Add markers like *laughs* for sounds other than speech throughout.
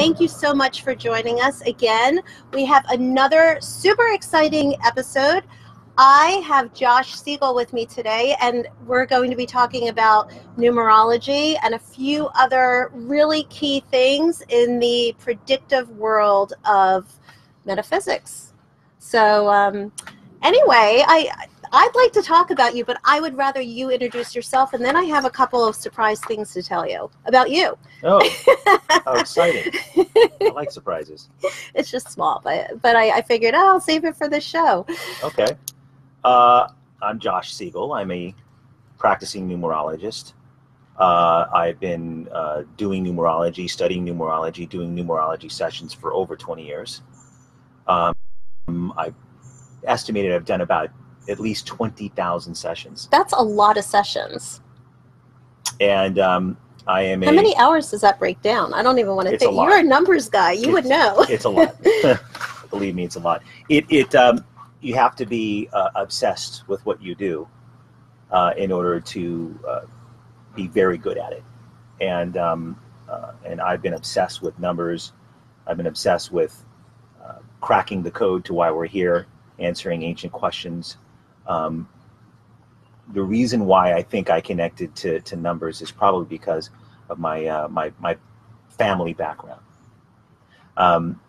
Thank you so much for joining us again. We have another super exciting episode. I have Josh Siegel with me today, and we're going to be talking about numerology and a few other really key things in the predictive world of metaphysics. So, um, anyway, I I'd like to talk about you, but I would rather you introduce yourself, and then I have a couple of surprise things to tell you about you. Oh, *laughs* how exciting! I like surprises. It's just small, but but I, I figured oh, I'll save it for the show. Okay. Uh, I'm Josh Siegel. I'm a practicing numerologist. Uh, I've been uh, doing numerology, studying numerology, doing numerology sessions for over 20 years. Um, I estimated I've done about at least 20,000 sessions. That's a lot of sessions. And um, I am How a, many hours does that break down? I don't even want to think. You're a numbers guy. You would know. *laughs* It's a lot. *laughs* Believe me, it's a lot. It, it um, you have to be uh, obsessed with what you do uh, in order to uh, be very good at it. And um, uh, and I've been obsessed with numbers. I've been obsessed with uh, cracking the code to why we're here, answering ancient questions. Um, the reason why I think I connected to, to numbers is probably because of my uh, my my family background. Um,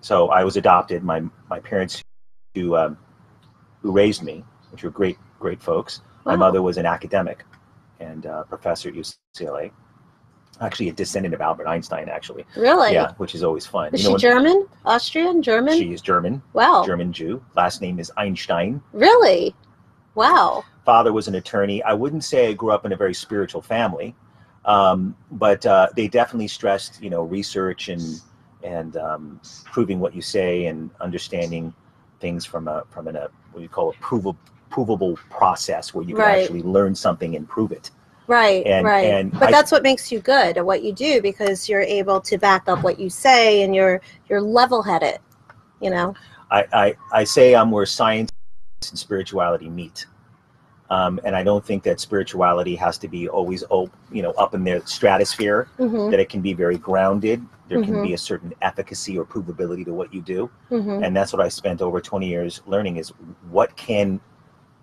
so I was adopted. My my parents who um, who raised me, which were great great folks. My mother was an academic and uh, professor at UCLA. Actually, a descendant of Albert Einstein. Actually, Really? yeah, which is always fun. Is You know she German? Austrian? German? She is German, wow. German Jew. Last name is Einstein. Really? Wow. Father was an attorney. I wouldn't say I grew up in a very spiritual family, um, but uh, they definitely stressed, you know, research and and um, proving what you say and understanding things from a from an, a what you call a provable provable process where you can Right. actually learn something and prove it. Right, And- right. and but I- that's what makes you good at what you do because you're able to back up what you say and you're you're level headed. You know? I, I, I say I'm where science and spirituality meet. Um, and I don't think that spirituality has to be always op- you know up in the stratosphere. Mm-hmm. That it can be very grounded. There can Mhm. be a certain efficacy or provability to what you do, Mm-hmm. and that's what I spent over 20 years learning: is what can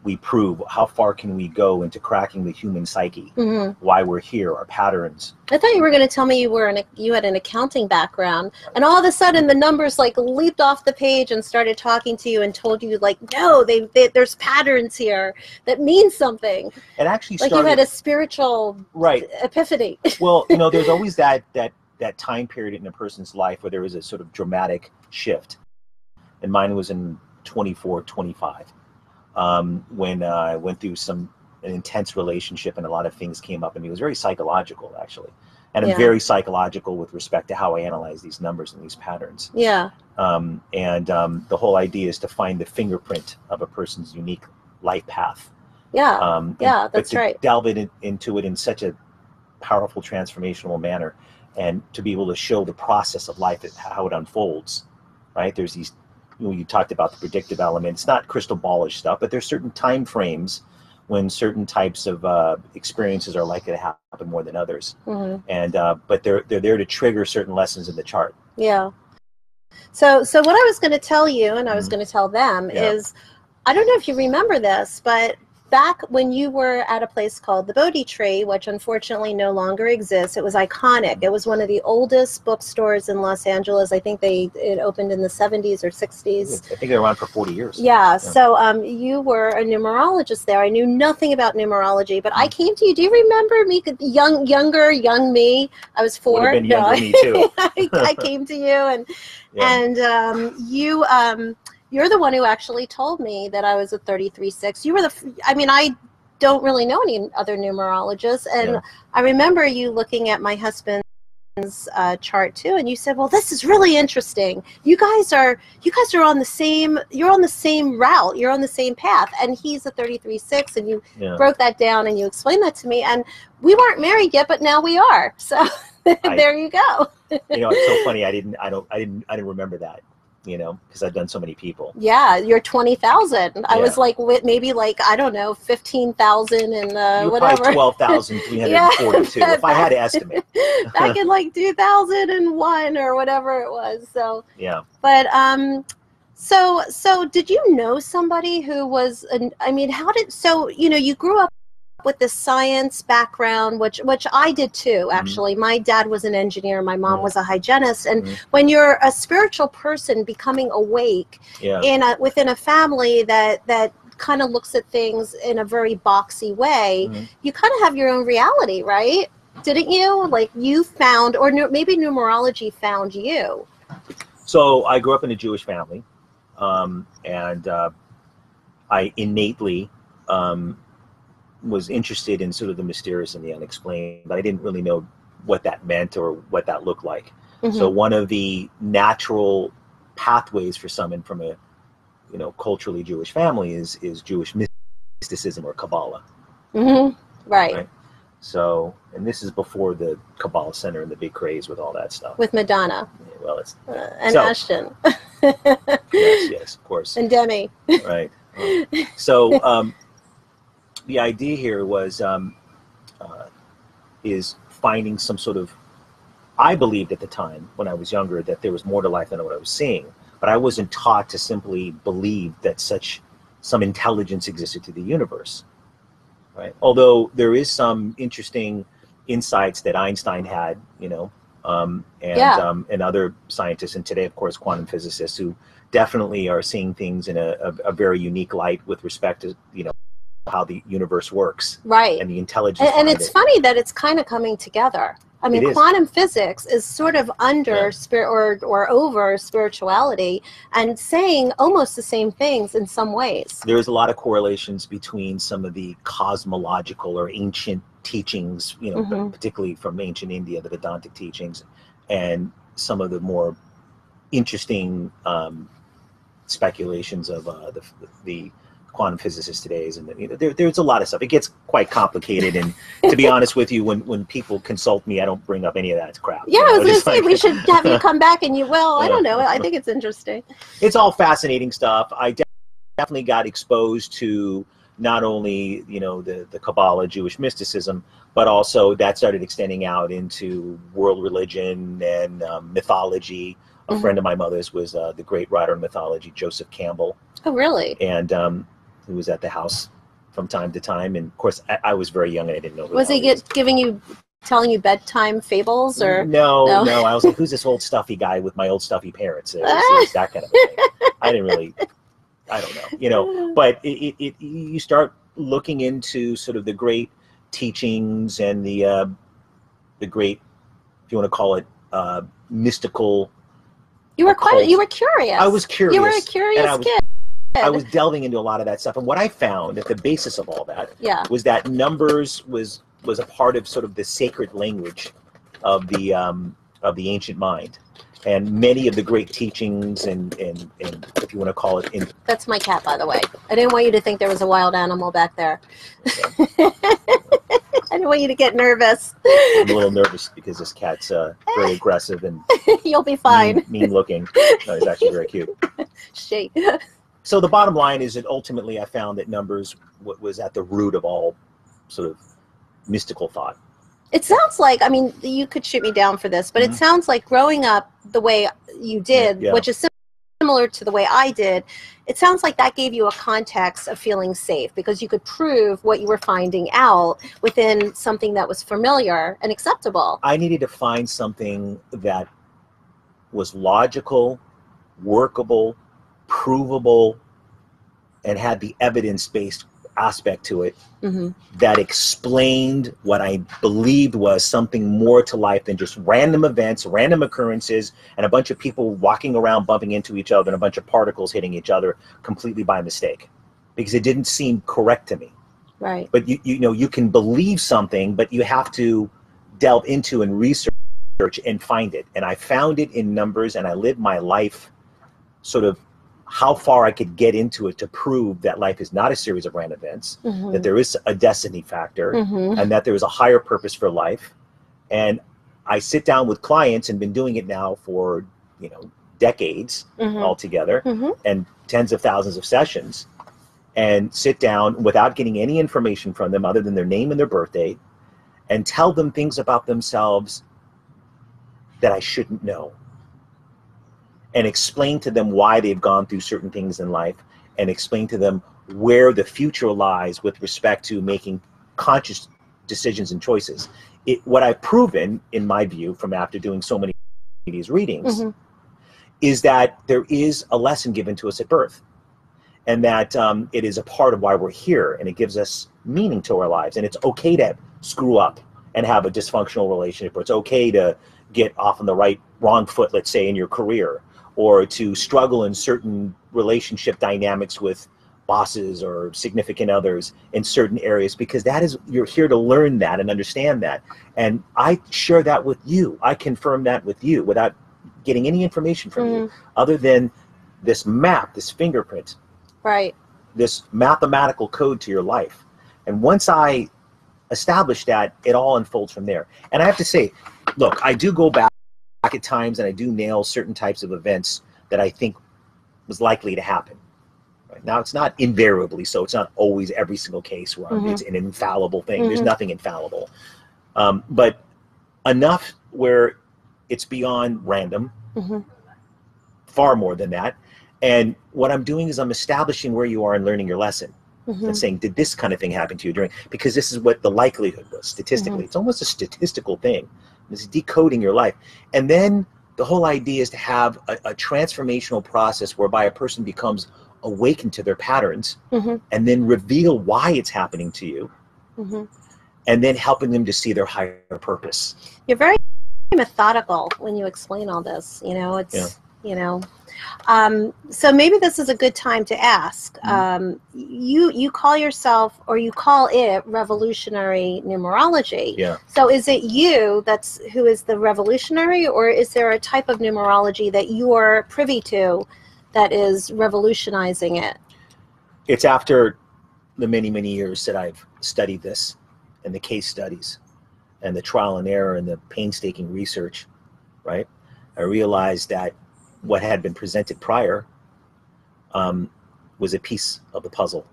we prove? How far can we go into cracking the human psyche? Mm-hmm. Why we're here, our patterns. I thought you were going to tell me you were an you had an accounting background, and all of a sudden the numbers like leaped off the page and started talking to you and told you like, no, they, they there's patterns here that mean something. It actually Like started you had a spiritual right. epiphany. *laughs* well, you know, there's always that that that time period in a person's life where there is a sort of dramatic shift. And mine was in 24, 25, um, when uh, I went through some an intense relationship and a lot of things came up. I mean, it was very psychological actually, and I'm very psychological with respect to how I analyze these numbers and these patterns. yeah. Um, and um, the whole idea is to find the fingerprint of a person's unique life path. Yeah. Um, Yeah, that's to right. Delve it in, into it in such a powerful, transformational manner, and to be able to show the process of life, how it unfolds. Right? There's these. You know, you talked about the predictive element. It's not crystal ballish stuff, but there's certain time frames when certain types of uh, experiences are likely to happen more than others. hmm And uh, but they're they're there to trigger certain lessons in the chart. Yeah. So so what I was going to tell you and I was Mhm. going to tell them Yeah. is I don't know if you remember this, but back when you were at a place called the Bodhi Tree, which unfortunately no longer exists, it was iconic. It was one of the oldest bookstores in Los Angeles. I think they it opened in the 70s or 60s. I think they're around for 40 years. Yeah, so um, you were a numerologist there. I knew nothing about numerology, but I came to you. Do you remember me, young, younger, young me? I was four. No, me too. *laughs* I, I came to you, and *laughs* Yeah. and um, you um, you're the one who actually told me that I was a 33-6. You were the, I mean, I don't really know any other numerologists, and Yeah. I remember you looking at my husband's uh, chart too, and you said, "Well, this is really interesting. You guys are you guys are on the same. You're on the same route. You're on the same path." And he's a 33-6, and you yeah. broke that down and you explained that to me. And we weren't married yet, but now we are. So *laughs* there you go. you know, it's so *laughs* funny. I didn't, I don't, I didn't, I didn't remember that. You know, because I've done so many people. Yeah, you're twenty thousand. I was like, maybe like I don't know, fifteen thousand and uh, whatever. probably twelve thousand three hundred forty-two. Yeah. if I had to *laughs* estimate, *laughs* Back in like two thousand and one or whatever it was. So, yeah. but um, so so did you know somebody who was? An, I mean, how did so? You know, you grew up with the science background, which which I did too. Actually, my dad was an engineer. My mom was a hygienist, and Mhm. when you're a spiritual person becoming awake Yeah. in a within a family that that kind of looks at things in a very boxy way Mhm. you kind of have your own reality right didn't you like you found or nu- maybe numerology found you So I grew up in a Jewish family, um, and uh, I innately um, was interested in sort of the mysterious and the unexplained, but I didn't really know what that meant or what that looked like. So one of the natural pathways for someone from a you know culturally Jewish family is is Jewish mysticism or Kabbalah. Mhm. right Right. So, and this is before the Kabbalah Center and the big craze with all that stuff. with madonna Well, it's uh, and So- ashton yes, yes, of course. *laughs* and demi right. So *laughs* um, the idea here was um, uh, is finding some sort of. I believed at the time when I was younger that there was more to life than what I was seeing, but I wasn't taught to simply believe that such some intelligence existed to the universe. Right. Although there is some interesting insights that Einstein had, you know, um, and Yeah. um, and other scientists, and today, of course, quantum physicists who definitely are seeing things in a, a, a very unique light with respect to you know how the universe works right and the intelligence. and, and it's it. funny that it's kind of coming together i mean quantum physics is sort of under Yeah. spirit or, or over spirituality and saying almost the same things in some ways There's a lot of correlations between some of the cosmological or ancient teachings, you know, Mhm. particularly from ancient India, the Vedantic teachings, and some of the more interesting um, speculations of uh, the, the quantum physicists is, and you know, there, there's a lot of stuff it gets quite complicated and to be honest with you when when people consult me i don't bring up any of that crap Yeah, you I was gonna say like- we should have you come back and you. Well, I don't know. I think it's interesting. it's all fascinating stuff. I de- definitely got exposed to not only you know the the Kabbalah, Jewish mysticism, but also that started extending out into world religion and um, mythology. A Mhm. friend of my mother's was uh, the great writer of mythology, Joseph Campbell, Oh, really? and um, he was at the house from time to time. And of course, I, I was very young and I didn't know. Who Was he get giving you, telling you bedtime fables or? no, No? no, I was like, who's this old stuffy guy with my old stuffy parents? It was, it was that kind of thing. I didn't really, I don't know, you know. *laughs* But it, it, it you start looking into sort of the great teachings and the uh, the great, if you want to call it, uh, mystical. you were quite. You were curious. I was curious. You were a curious was- kid. I was delving into a lot of that stuff, and what I found at the basis of all that Yeah. was that numbers was was a part of sort of the sacred language of the um, of the ancient mind, and many of the great teachings and and, and if you want to call it, in, That's my cat, by the way. I didn't want you to think there was a wild animal back there. *laughs* I didn't want you to get nervous. I'm a little nervous because this cat's uh, very *laughs* aggressive and You'll be fine. mean, mean looking. No, he's actually very cute. *laughs* Shake. So the bottom line is that ultimately I found that numbers w- was at the root of all sort of mystical thought. It sounds like, I mean, you could shoot me down for this, but Mhm. it sounds like growing up the way you did, Yeah. which is similar to the way I did, it sounds like that gave you a context of feeling safe because you could prove what you were finding out within something that was familiar and acceptable. I needed to find something that was logical, workable, provable, and had the evidence based aspect to it hmm that explained what I believed was something more to life than just random events, random occurrences, and a bunch of people walking around bumping into each other and a bunch of particles hitting each other completely by mistake. Because it didn't seem correct to me. Right. But you, you know, you can believe something, but you have to delve into and research and find it. And I found it in numbers and I lived my life sort of how far I could get into it to prove that life is not a series of random events hmm that there is a destiny factor hmm and that there is a higher purpose for life and i sit down with clients and been doing it now for you know decades Mhm. altogether Mhm. and tens of thousands of sessions and sit down without getting any information from them other than their name and their birthday and tell them things about themselves that I shouldn't know and explain to them why they've gone through certain things in life and explain to them where the future lies with respect to making conscious decisions and choices. It, what I've proven, in my view, from after doing so many of these readings, Mhm. is that there is a lesson given to us at birth and that um, it is a part of why we're here and it gives us meaning to our lives and it's okay to screw up and have a dysfunctional relationship or it's okay to get off on the right wrong foot let's say in your career or to struggle in certain relationship dynamics with bosses or significant others in certain areas because that is you're here to learn that and understand that and i share that with you i confirm that with you without getting any information from you mm. other than this map this fingerprint Right. this mathematical code to your life. And once I establish that, it all unfolds from there. And I have to say, look, I do go back at times and I do nail certain types of events that I think was likely to happen. Right? Now, it's not invariably so. It's not always every single case where Mhm. it's an infallible thing. There's Mhm. nothing infallible. Um, but enough where it's beyond random, Mhm. far more than that. And what I'm doing is I'm establishing where you are and learning your lesson Mhm. and saying, did this kind of thing happen to you during? Because this is what the likelihood was statistically. Mm-hmm. It's almost a statistical thing. It's decoding your life. And then the whole idea is to have a, a transformational process whereby a person becomes awakened to their patterns Mhm. and then reveal why it's happening to you Mhm. and then helping them to see their higher purpose. You're very methodical when you explain all this. You know, it's you know. Um, so maybe this is a good time to ask. Mhm. Um, you you call yourself or you call it revolutionary numerology. Yeah. So is it you that's who is the revolutionary, or is there a type of numerology that you are privy to that is revolutionizing it? It's after the many, many years that I've studied this and the case studies and the trial and error and the painstaking research, right? I realized that what had been presented prior um, was a piece of the puzzle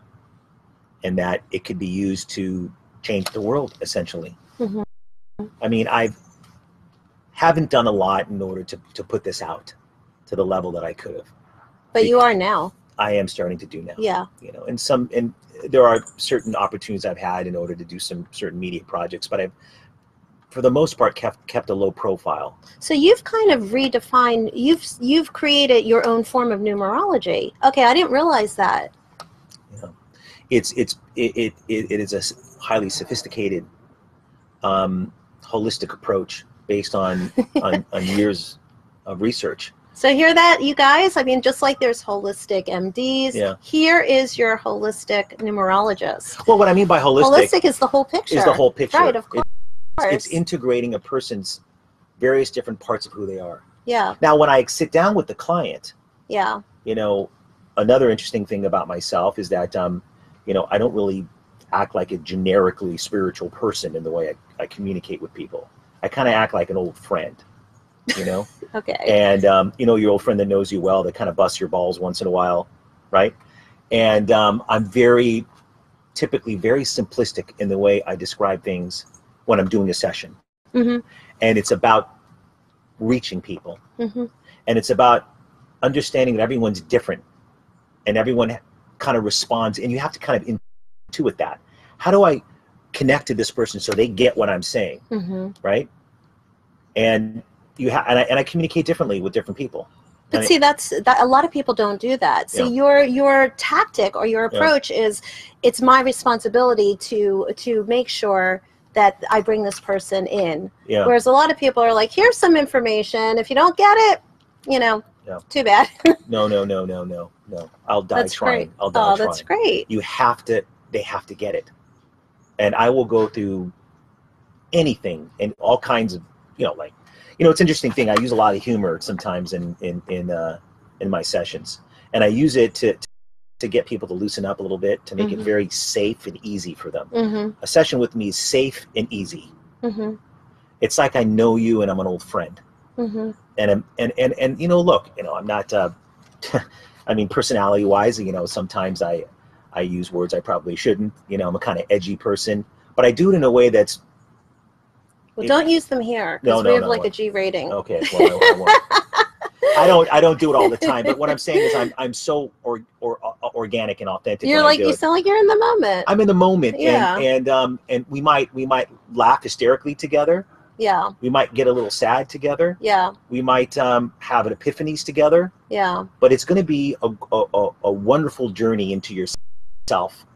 and that it could be used to change the world essentially. Mhm. I mean, I haven't done a lot in order to, to put this out to the level that I could have. But you are now. I am starting to do now Yeah. you know and some and there are certain opportunities i've had in order to do some certain media projects but i've for the most part kept kept a low profile So you've kind of redefined. You've you've created your own form of numerology. Okay, I didn't realize that. know it's it's it it, it it is a highly sophisticated um holistic approach based on on, *laughs* on years of research So hear that, you guys? I mean, just like there's holistic MDs, Yeah. here is your holistic numerologist. well what i mean by holistic, Holistic is the whole picture. is the whole picture Right, of It- course. It's integrating a person's various different parts of who they are yeah, now when i sit down with the client yeah. you know, another interesting thing about myself is that, um, you know, I don't really act like a generically spiritual person in the way I, I communicate with people. I kind of act like an old friend, you know, *laughs* Okay. and, um, you know, your old friend that knows you well, that kind of busts your balls once in a while, right? And um, I'm very, typically very simplistic in the way I describe things when I'm doing a session. hmm And it's about reaching people hmm and it's about understanding that everyone's different and everyone kind of responds and you have to kind of intuit that how do i connect to this person so they get what i'm saying hmm right and you have and, I- and i communicate differently with different people But And see, that's that. A lot of people don't do that. See, Yeah. your your tactic or your Yeah. approach is, it's my responsibility to to make sure that I bring this person in. yeah Whereas a lot of people are like, here's some information. If you don't get it, you know, Yeah. too bad. *laughs* no no no no no no i'll die that's trying great. i'll die Oh, trying that's great. you have to they have to get it and i will go through anything and all kinds of you know like you know it's an interesting thing i use a lot of humor sometimes in in in uh in my sessions and i use it to to get people to loosen up a little bit to make Mhm. it very safe and easy for them Mm-hmm. a session with me is safe and easy Mm-hmm. it's like i know you and i'm an old friend Mm-hmm. and I'm- and and and you know, look, you know, I'm not. Uh, *laughs* I mean, personality wise, you know, sometimes I I use words I probably shouldn't. You know, I'm a kind of edgy person, but I do it in a way that's Well, don't use them here because no, we have no, like a G rating. okay. Well, I, I. *laughs* I don't I don't do it all the time, but what I'm saying is I'm I'm so or, or organic and authentic. You're like you it. sound like you're in the moment. I'm in the moment, Yeah. and and um and we might we might laugh hysterically together. yeah, We might get a little sad together. yeah, We might um, have an epiphanies together. yeah. But it's going to be a, a, a- a wonderful journey into yourself,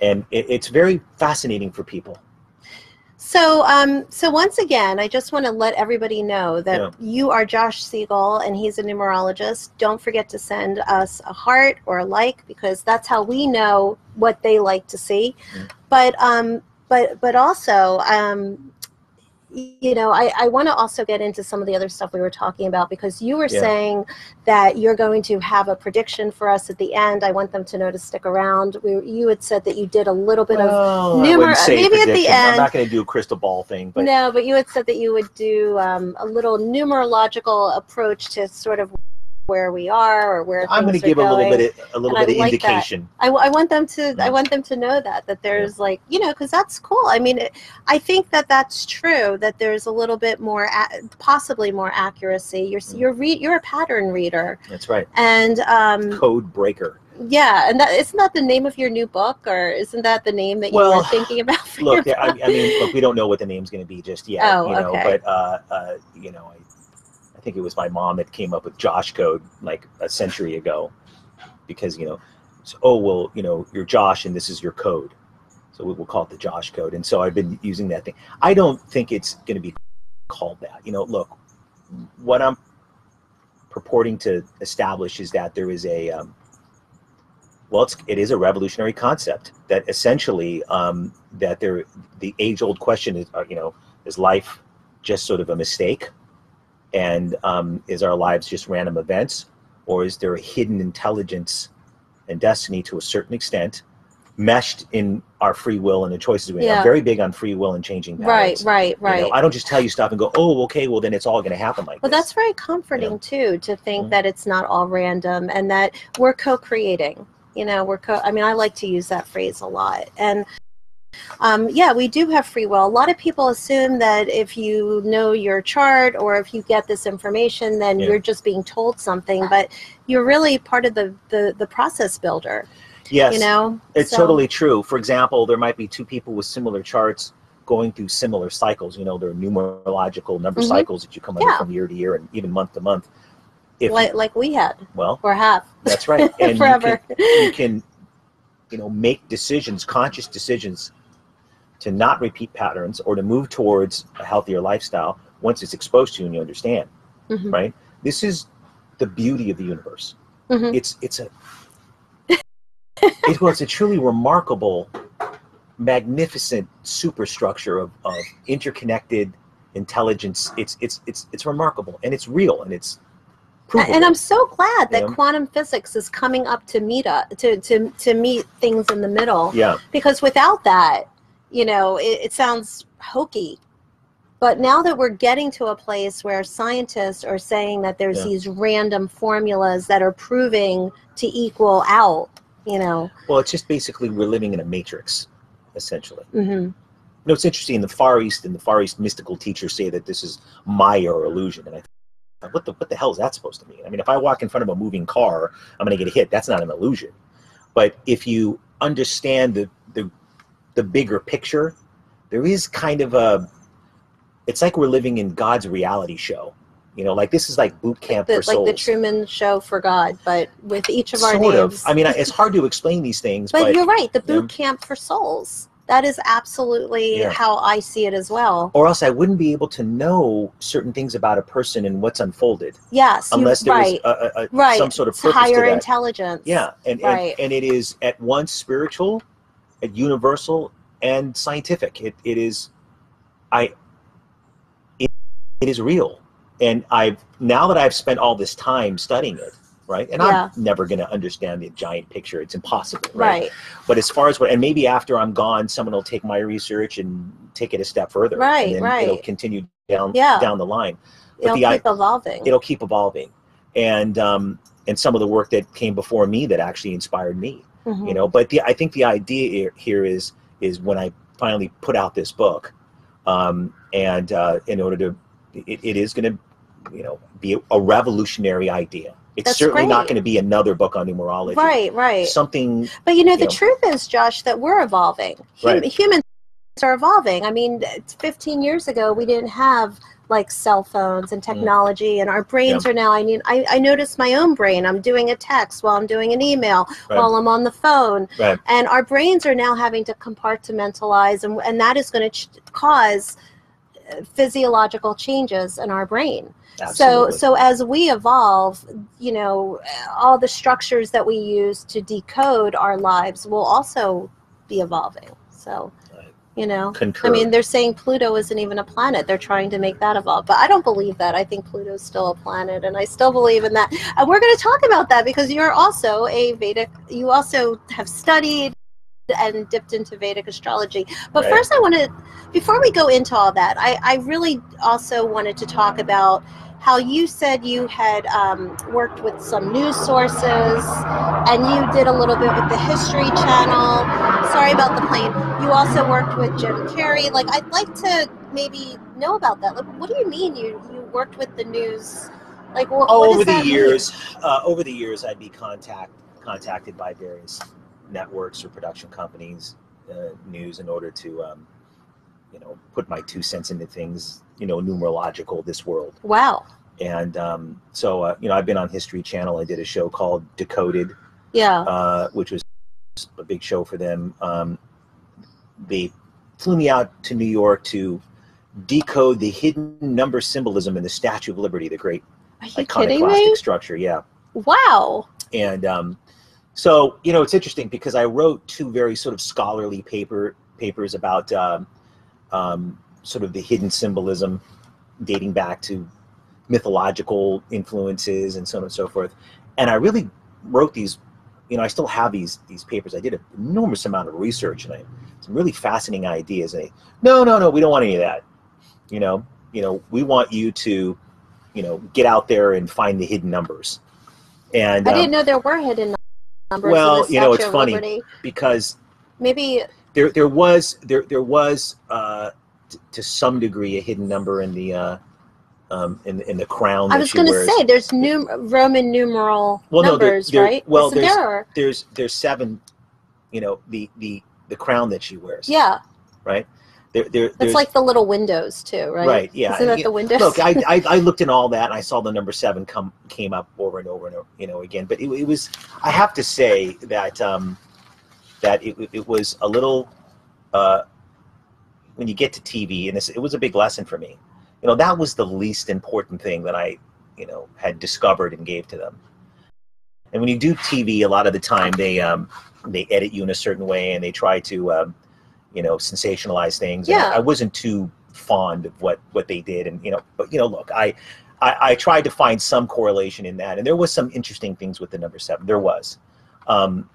and it, it's very fascinating for people. So, um, so once again, I just want to let everybody know that Yeah. you are Josh Siegel, and he's a numerologist. Don't forget to send us a heart or a like because that's how we know what they like to see. Mhm. But, um, but, but also, um, you know, I, I want to also get into some of the other stuff we were talking about because you were Yeah. saying that you're going to have a prediction for us at the end. I want them to know to stick around. We, you had said that you did a little bit of Well, I numer- wouldn't say maybe at the prediction. I'm not going to do a crystal ball thing, but no, but you had said that you would do um, a little numerological approach to sort of where we are or where I'm going to give are a little bit of, a little And I bit of like indication. I, I want them to. I want them to know that that there's like you know because that's cool. I mean, it, I think that that's true. That there's a little bit more, a- possibly more accuracy. You're Mm. you're re- you're a pattern reader, That's right. and um, Code breaker. yeah, and that isn't that the name of your new book, or isn't that the name that you Well, were *laughs* thinking about? For Look, I? I mean, look, we don't know what the name's going to be just yet. Oh, you know, okay. but uh, uh, you know, I, I think it was my mom that came up with Josh code like a century ago, because you know, so, oh well, you know, you're Josh and this is your code, so we- we'll call it the Josh code. And so I've been using that thing. I don't think it's going to be called that. You know, look, what I'm purporting to establish is that there is a um, well, it's, it is a revolutionary concept that essentially um, that there the age old question is uh, you know is life just sort of a mistake, and um, is our lives just random events, or is there a hidden intelligence and destiny to a certain extent, meshed in our free will and the choices we make? Yeah. I'm very big on free will and changing right, patterns. right, You know, right. I don't just tell you stuff and go, oh, okay, well then it's all going to happen like Well, this. that's very comforting Yeah. too to think Mhm. that it's not all random and that we're co-creating. You know, we're co. I mean, I like to use that phrase a lot, and um, yeah, we do have free will. A lot of people assume that if you know your chart or if you get this information, then Yeah. you're just being told something, but you're really part of the the, the process builder. yes, You know, It's So- totally true. For example, there might be two people with similar charts going through similar cycles. You know, there are numerological number Mhm. cycles that you come under Yeah. from year to year and even month to month. If like like we had well, or have that's right. *laughs* And forever. You can, you can, you know, make decisions, conscious decisions, to not repeat patterns or to move towards a healthier lifestyle once it's exposed to you and you understand. Mhm. Right. This is the beauty of the universe. Mhm. It's it's a it was a truly remarkable, magnificent superstructure of, of interconnected intelligence. It's it's it's it's remarkable and it's real and it's provable. And I'm so glad that Yeah. quantum physics is coming up to meet up to to to meet things in the middle. yeah, Because without that, you know, it, it sounds hokey. But now that we're getting to a place where scientists are saying that there's Yeah. these random formulas that are proving to equal out, you know. well, it's just basically we're living in a matrix, essentially. hmm You know, it's interesting in the Far East, and the Far East mystical teachers say that this is Maya or illusion, and I thought, what the what the hell is that supposed to mean? I mean, if I walk in front of a moving car, I'm going to get hit. That's not an illusion. But if you understand the the bigger picture, there is kind of a. It's like we're living in God's reality show. You know, like this is like boot camp The, for souls. like the Truman Show for God, but with each of our sort names. of. I mean, it's hard to *laughs* explain these things, but, but, you're right, the boot Yeah. camp for souls. That is absolutely Yeah. how I see it as well. or else I wouldn't be able to know certain things about a person and what's unfolded Yes, you- unless there right, was a, a, a, right. some sort of purpose higher intelligence. Yeah, and, Right. and and it is at once spiritual, universal, and scientific. It it is, I. It, it is real, and I've now that I've spent all this time studying it, right? And Yeah. I'm never going to understand the giant picture. It's impossible, right? Right. But as far as what, and maybe after I'm gone, someone will take my research and take it a step further, Right, and right. it'll continue down Yeah. down the line. It'll the keep evolving. it'll keep evolving and um and some of the work that came before me that actually inspired me Mhm. you know but the i think the idea here- is is when i finally put out this book um and uh in order to it, it is going to you know be a revolutionary idea it's That's certainly not going to be another book on numerology Right, right. something But you know, the know. truth is, Josh, that we're evolving. Hum- Right. Humans are evolving. I mean, 15 years ago, we didn't have like cell phones and technology, and our brains are now. I mean, I, I notice my own brain. I'm doing a text while I'm doing an email, Right. while I'm on the phone, Right. and our brains are now having to compartmentalize, and, and that is going to ch- cause uh, physiological changes in our brain. absolutely. So, so as we evolve, you know, all the structures that we use to decode our lives will also be evolving. So. You know, concur I mean, they're saying Pluto isn't even a planet. They're trying to make that evolve, but I don't believe that. I think Pluto's still a planet, and I still believe in that. And we're going to talk about that because you're also a Vedic. You also have studied and dipped into Vedic astrology. But Right. first, I want to, before we go into all that, I, I really also wanted to talk about how you said you had um, worked with some news sources and you did a little bit with the History Channel. Sorry about the plane. You also worked with Jim Carrey. Like, I'd like to maybe know about that. Like, what do you mean you, you worked with the news? Like, what, Oh, over the years, uh, over the years, I'd be contact contacted by various networks or production companies, uh, news, in order to, um, you know, put my two cents into things, you know, numerological this world. Wow. And um, so, uh, you know, I've been on History Channel. I did a show called Decoded, Yeah. uh, which was a big show for them. Um, they flew me out to New York to decode the hidden number symbolism in the Statue of Liberty, the great Are you kidding iconoclastic structure. Yeah. Wow. And um, so, you know, it's interesting because I wrote two very sort of scholarly paper papers about um, um, sort of the hidden symbolism dating back to mythological influences and so on and so forth. And I really wrote these, you know, I still have these these papers. I did an enormous amount of research and I some really fascinating ideas. And I, no, no, no, we don't want any of that. You know, you know, we want you to, you know, get out there and find the hidden numbers. And I um, didn't know there were hidden numbers. Well, you know, it's funny. Liberty. because Maybe there there was there there was uh, t- to some degree a hidden number in the uh, um, in in the crown. I was going to say there's num- Roman numeral Well, no, there- numbers, there- right? well, Isn't there's- there? there's there's seven. You know the the the crown that she wears. Yeah, Right. There there it's like the little windows too, right? right. Yeah. Isn't that the windows? Look, I, *laughs* I I looked in all that and I saw the number seven come came up over and over and over, you know again. But it, it was I have to say that um, that it, it was a little uh, when you get to TV and this, it was a big lesson for me. You know that was the least important thing that I you know had discovered and gave to them. And when you do TV, a lot of the time they um, they edit you in a certain way and they try to um, you know sensationalize things. And I- Yeah. I wasn't too fond of what what they did, and you know, but you know, look, I, I I tried to find some correlation in that, and there was some interesting things with the number seven. There was. Um,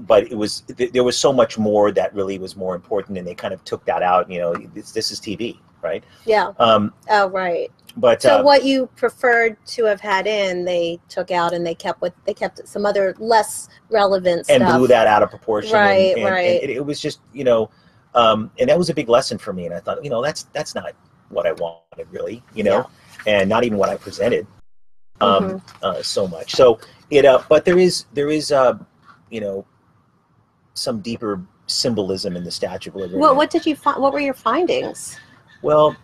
but it was th- there was so much more that really was more important, and they kind of took that out. You know, this, this is TV, right? yeah. Um, Oh, right. but So uh, what you preferred to have had in, they took out and they kept with they kept some other less relevant and stuff. blew that out of proportion. and- Right, and, and right. it, it was just you know, um, and that was a big lesson for me. And I thought, you know, that's that's not what I wanted really, you know, and not even what I presented um, Mhm. uh, so much. So it, uh, but there is there is uh, you know, some deeper symbolism in the Statue of Liberty. What what did you find? What were your findings? Well,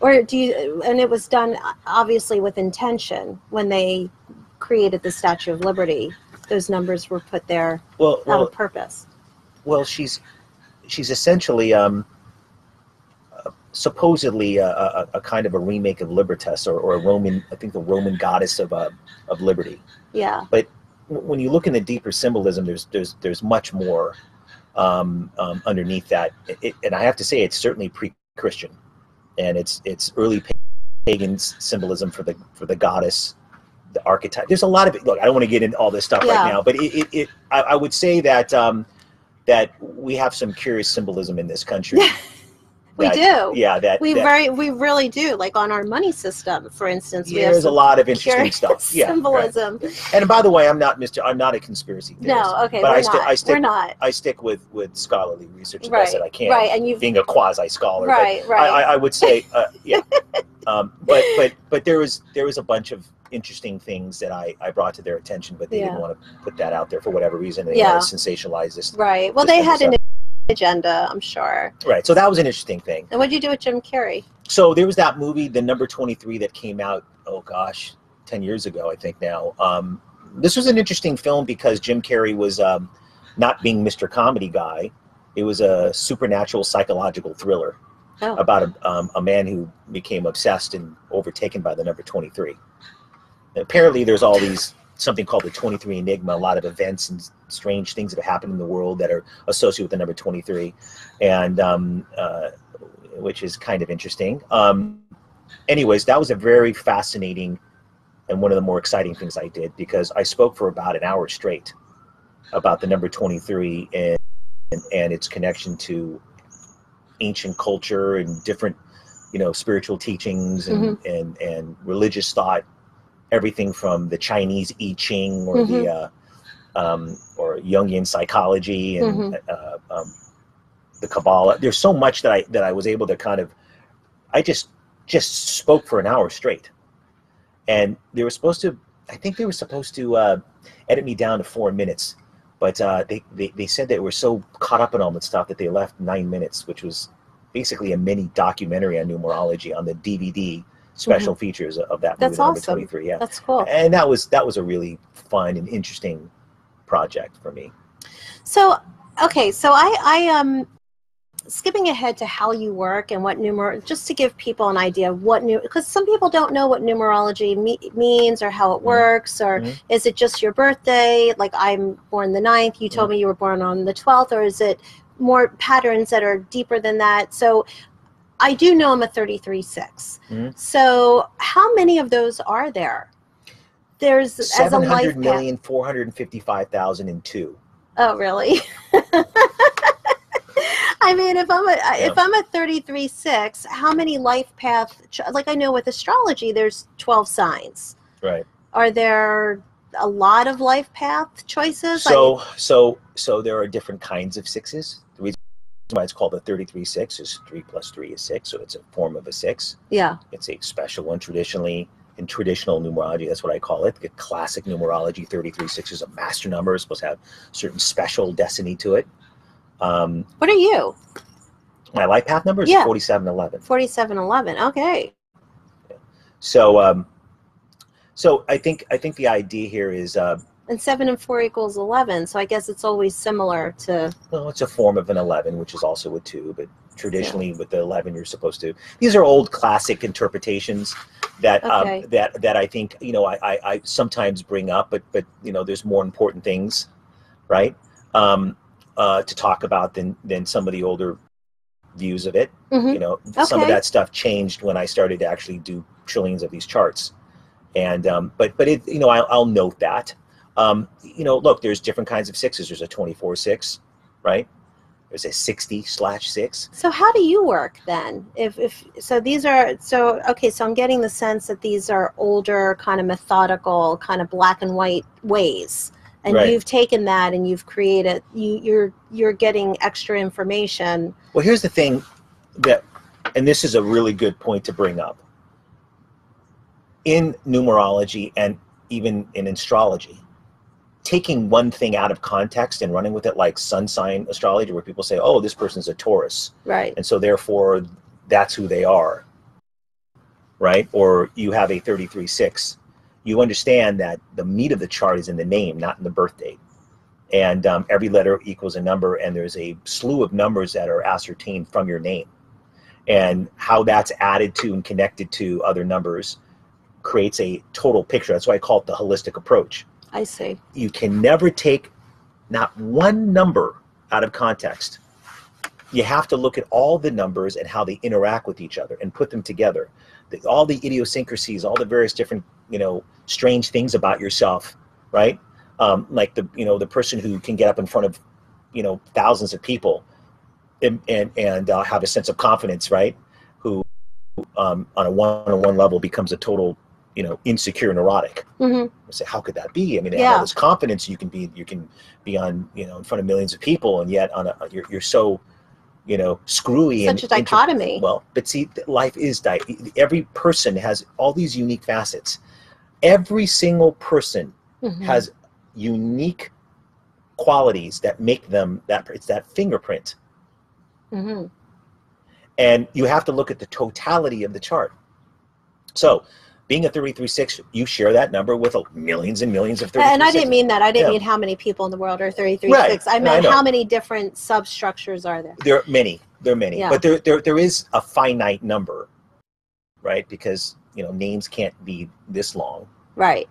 Or do you? And it was done obviously with intention when they created the Statue of Liberty. Those numbers were put there well, out well, of purpose. well, she's she's essentially um, supposedly a, a, a kind of a remake of Libertas or, or a Roman, I think the Roman goddess of uh, of liberty. Yeah. W- When you look in the deeper symbolism, there's there's there's much more um, um, underneath that, It- and I have to say it's certainly pre-Christian, and it's it's early pa- pagan symbolism for the for the goddess, the archetype. There's a lot of it. Look, I don't want to get into all this stuff Yeah. right now, but it, it, it I, I would say that um, that we have some curious symbolism in this country. *laughs* We that- do. Yeah, that We that- very, we really do. Like on our money system, for instance, we yeah, have there's a lot of interesting *laughs* stuff. Yeah, right. symbolism. And by the way, I'm not Mr. I'm not a conspiracy theorist. No, okay, but we're I, sti- not. I stick we're not. I stick with with scholarly research Right, that I can. right, and you've being a quasi scholar. right, but right. I, I, I would say, uh, *laughs* yeah. um, but but but there was there was a bunch of interesting things that I, I brought to their attention, but they Yeah. didn't want to put that out there for whatever reason. They Yeah. want to sensationalize this. right. Well, this they had an agenda, I'm sure. Right. So that was an interesting thing. And what'd you do with Jim Carrey? So there was that movie, the number 23, that came out, oh gosh, 10 years ago, I think now. Um, this was an interesting film because Jim Carrey was um, not being Mr. Comedy guy. It was a supernatural psychological thriller Oh. about a, um, a man who became obsessed and overtaken by the number 23. Apparently, there's all these something called the 23 Enigma, a lot of events and strange things that have happened in the world that are associated with the number 23, and um, uh, which is kind of interesting. Um, anyways, that was a very fascinating and one of the more exciting things I did because I spoke for about an hour straight about the number 23 and and, and its connection to ancient culture and different you know spiritual teachings and and, and religious thought everything from the chinese i ching or the uh, um, or jungian psychology and uh, um, the kabbalah. There's so much that i that i was able to kind of i just just spoke for an hour straight. And they were supposed to i think they were supposed to uh, edit me down to four minutes but uh, they, they, they said they were so caught up in all that stuff that they left nine minutes which was basically a mini documentary on numerology on the dvd special features of that movie That's number awesome. 23 yeah That's cool. and that was that was a really fun and interesting project for me So, okay, so I, I um, skipping ahead to how you work and what numer, just to give people an idea of what new, because some people don't know what numerology me- means or how it Mhm. works, or Mhm. is it just your birthday? Like I'm born the 9th, you told Mm-hmm. me you were born on the 12th, or is it more patterns that are deeper than that? So, I do know I'm a 33 6. Mhm. So, how many of those are there? There's as a life hundred million four hundred fifty-five thousand and two. Oh, really? *laughs* I mean, if I'm a if I'm a 33 6, how many life path? Like I know with astrology, there's 12 signs. Right. Are there a lot of life path choices? So so so there are different kinds of sixes. The why it's called a thirty-three six is three plus three is six, so it's a form of a six. yeah. It's a special one traditionally in traditional numerology. That's what I call it. The classic numerology, 33 6 is a master number. It's supposed to have certain special destiny to it. Um, What are you? my life path number is Yeah. 4711. 4711. Okay. So um, so I think I think the idea here is uh, And 7 and 4 equals 11. So I guess it's always similar to. well, it's a form of an 11, which is also a two, but traditionally with the 11 you're supposed to these are old classic interpretations that Okay. um, that that i think you know I, I i sometimes bring up but but you know there's more important things right um uh to talk about than than some of the older views of it Mhm. you know some of that stuff changed when i started to actually do trillions of these charts and um but but it you know i'll, I'll note that um you know look there's different kinds of sixes there's a 24 6 right there's a 60 slash 6 So how do you work then? If if so these are so okay, so I'm getting the sense that these are older kind of methodical kind of black and white ways. And Right. you've taken that and you've created you you're you're getting extra information. Well, here's the thing that, and this is a really good point to bring up. In numerology and even in astrology, taking one thing out of context and running with it, like sun sign astrology, where people say, oh, this person's a Taurus, Right. and so therefore that's who they are, right? Or you have a 33 6. You understand that the meat of the chart is in the name, not in the birth date. And um, every letter equals a number, and there's a slew of numbers that are ascertained from your name. And how that's added to and connected to other numbers creates a total picture. That's why I call it the holistic approach I see. you can never take not one number out of context. You have to look at all the numbers and how they interact with each other and put them together. The, all the idiosyncrasies, all the various different, you know, strange things about yourself, right? Um, like the, you know, the person who can get up in front of, you know, thousands of people and and, and uh, have a sense of confidence, right? Who um, on a one-on-one level becomes a total, you know, insecure neurotic. hmm I say, how could that be? I mean, they have all this confidence. You can be, you can be on, you know, in front of millions of people, and yet on a, you're, you're so, you know, screwy and Such a inter- dichotomy. well, but see, life is di- every person has all these unique facets. Every single person Mhm. has unique qualities that make them that it's that fingerprint, Mhm. and you have to look at the totality of the chart. So, being a 33.6, you share that number with millions and millions of 33.6. And I didn't mean that. I didn't Yeah. mean how many people in the world are 33 Right. I No, I meant how many different substructures are there? there are many there are many Yeah. but there, there there is a finite number right because you know names can't be this long Right.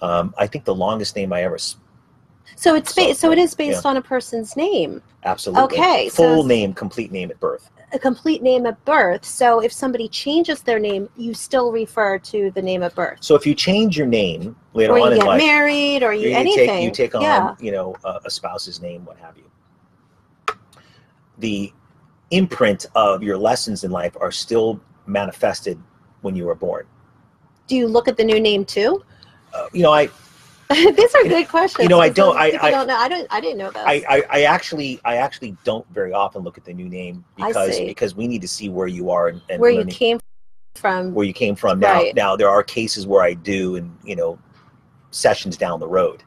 um, i think the longest name i ever So it's So, based. So it is based on a person's name, absolutely Okay, full it's- name complete name at birth a complete name at birth. So if somebody changes their name, you still refer to the name at birth. so if you change your name later Or on you in get life married, or you, you anything. take you take on yeah. you know a, a spouse's name what have you the imprint of your lessons in life are still manifested when you were born Do you look at the new name too? uh, you know i *laughs* These are good questions. you know, I don't- I- I- don't know. I don't. I didn't know that. I, I, I actually I actually don't very often look at the new name because because we need to see where you are and, and where you came from. where you came from. Now Right. now there are cases where I do and you know sessions down the road,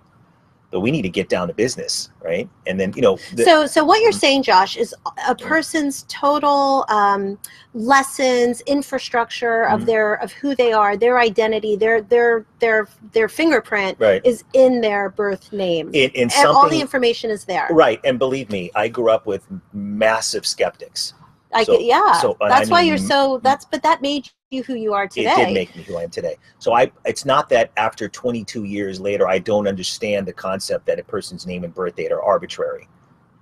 but we need to get down to business, right? And then you know the, so, so what you're saying, Josh, is a person's total um, lessons, infrastructure of Mhm. their of who they are, their identity, their their their their fingerprint right is in their birth name. in, in and all the information is there. right. And believe me, I grew up with massive skeptics. I So- get, yeah. so, that's I why mean, you're so. That's but that made you who you are today. It did make me who I am today. So I, it's not that after 22 years later, I don't understand the concept that a person's name and birth date are arbitrary.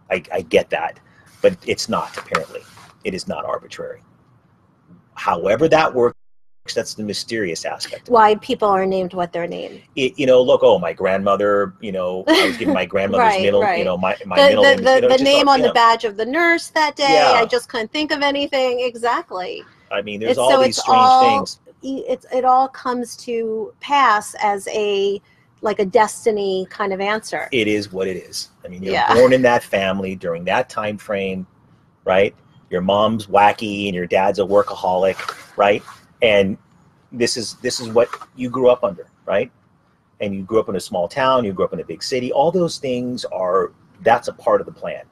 I, I get that, but it's not. Apparently, it is not arbitrary. However, that works. That's the mysterious aspect. why people are named what they're named. It, you know, look, oh, my grandmother. You know, I was giving my *laughs* grandmother's Right, middle. right. You know, my my The, middle the, name. the, you know, the name all- on the know, badge of the nurse that day. Yeah. I just couldn't think of anything exactly. I mean, there's it's- all so these strange all- things. It's it all comes to pass as a like a destiny kind of answer. it is what it is. I mean, you're Yeah. born in that family during that time frame, right? Your mom's wacky and your dad's a workaholic, right? And this is this is what you grew up under, right? And you grew up in a small town, you grew up in a big city. All those things are that's a part of the plan.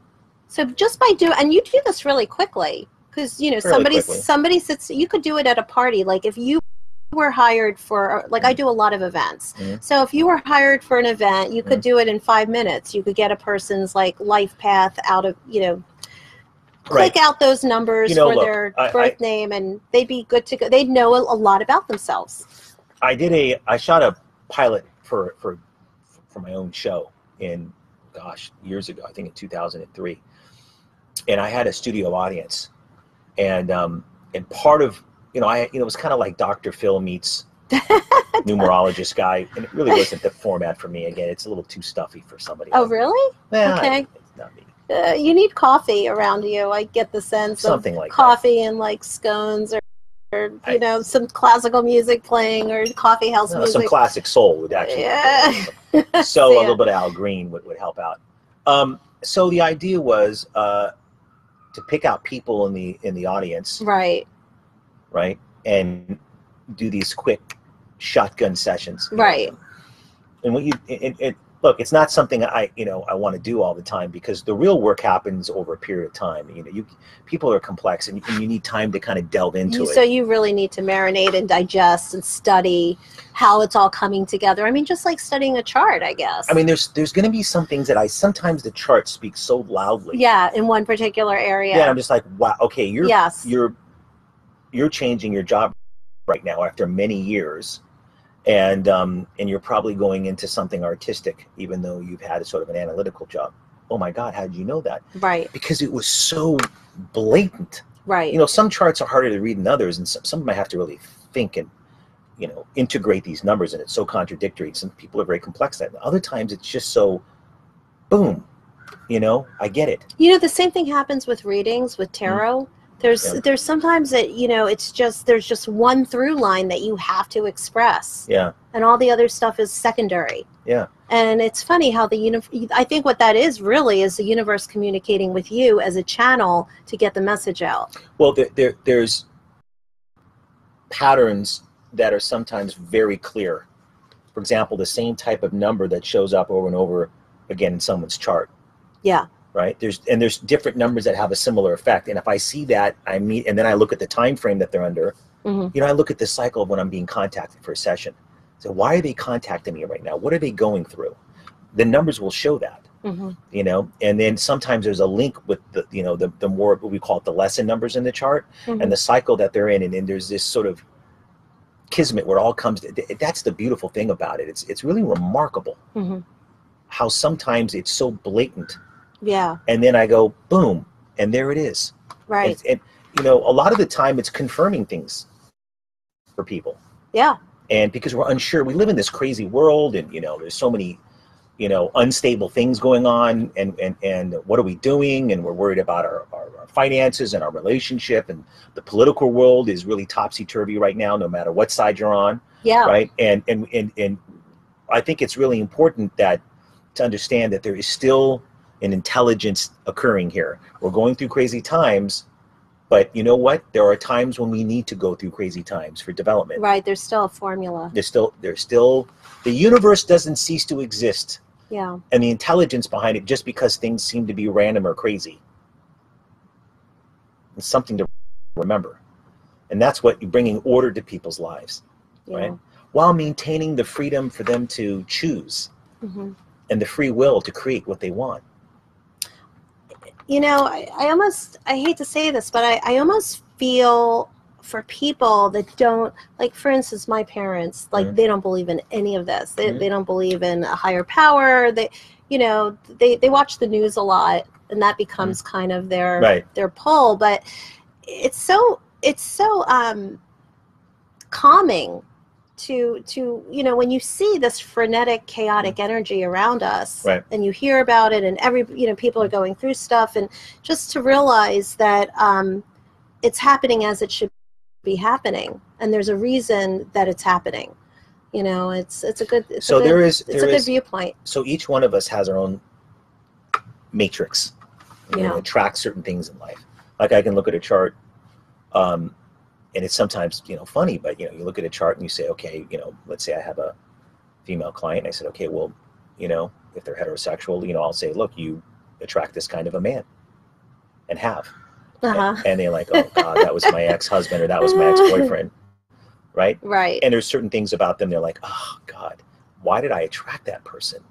So just by doing, and you do this really quickly because you know Fairly somebody quickly. somebody sits. You could do it at a party. Like if you were hired for, like I do a lot of events. Mhm. So if you were hired for an event, you could do it in five minutes. You could get a person's like life path out of you know. Right. Click out those numbers You know, for look, their I- birth I- name, and they'd be good to go. They'd know a, a lot about themselves. I did a I shot a pilot for for for my own show in gosh years ago I think in 2003 and I had a studio audience and um and part of you know I you know it was kind of like Dr. Phil meets *laughs* numerologist guy and it really wasn't the format for me again it's a little too stuffy for somebody Oh, like- really? Well, okay. it's not me Uh, you need coffee around you. I get the sense of something like that. coffee and like scones or, or you I- know some classical music playing or coffee house No, music. some classic soul would actually Yeah. *laughs* so a little bit of Al Green would, would help out. Um, so the idea was uh, to pick out people in the in the audience, right, right, and do these quick shotgun sessions. right. And what you it, it, look, it's not something I you know I want to do all the time because the real work happens over a period of time. You know, you people are complex and, and you need time to kind of delve into You, it. so you really need to marinate and digest and study how it's all coming together. I mean, just like studying a chart, I guess. I mean, there's there's going to be some things that I sometimes the chart speaks so loudly. yeah, in one particular area. Yeah, I'm just like, wow. Okay, you're yes. you're you're changing your job right now after many years and um, and you're probably going into something artistic even though you've had a sort of an analytical job oh my god how did you know that right, because it was so blatant right. you know some charts are harder to read than others and some, some of them I have to really think and you know integrate these numbers and it's so contradictory some people are very complex that other times it's just so boom You know, I get it. You know, the same thing happens with readings with tarot. There's. Yeah. there's sometimes that you know it's just there's just one through line that you have to express, Yeah. and all the other stuff is secondary. Yeah. And it's funny how the uni- I think what that is really is the universe communicating with you as a channel to get the message out. Well, there, there there's patterns that are sometimes very clear. For example, the same type of number that shows up over and over again in someone's chart. Yeah. Right? There's and there's different numbers that have a similar effect. And if i see that i meet and then i look at the time frame that they're under hmm you know i look at the cycle of when i'm being contacted for a session. So why are they contacting me right now? What are they going through? The numbers will show that hmm you know? And then sometimes there's a link with the you know the, the more what we call it the lesson numbers in the chart and the cycle that they're in. And then there's this sort of kismet where it all comes that's the beautiful thing about it. It's it's really remarkable hmm how sometimes it's so blatant Yeah. and then I go boom, and there it is. Right. And, and you know, a lot of the time it's confirming things for people, Yeah. and because we're unsure, we live in this crazy world, and you know, there's so many, you know, unstable things going on, and and and what are we doing? And we're worried about our our, our finances and our relationship, and the political world is really topsy turvy right now, no matter what side you're on Yeah. right and and and and i think it's really important that to understand that there is still an intelligence occurring here we're going through crazy times but you know what there are times when we need to go through crazy times for development Right. There's still a formula. there's still there's still the universe doesn't cease to exist Yeah. and the intelligence behind it just because things seem to be random or crazy it's something to remember and that's what you're bringing order to people's lives Yeah. Right. while maintaining the freedom for them to choose hmm and the free will to create what they want. You know I, I almost i hate to say this but I, I almost feel for people that don't like for instance my parents like Mhm. they don't believe in any of this they, Mhm. they don't believe in a higher power they you know they, they watch the news a lot and that becomes kind of their Right. their pull but it's so it's so um calming to to you know when you see this frenetic chaotic energy around us Mm-hmm. Right. and you hear about it and every you know people are going through stuff and just to realize that um it's happening as it should be happening and there's a reason that it's happening you know it's it's a good it's So a good, there is it's there a good is viewpoint so each one of us has our own matrix. You know, Yeah. that tracks certain things in life. Like I can look at a chart, um, and it's sometimes you know funny, but you know you look at a chart and you say, okay, you know, let's say I have a female client, and I said, okay, well, you know, if they're heterosexual, you know, I'll say, look, you attract this kind of a man, and have. uh-huh and they're like, "Oh God, that was my *laughs* ex-husband or that was my ex-boyfriend," right? right And there's certain things about them. They're like, "Oh God, why did I attract that person?"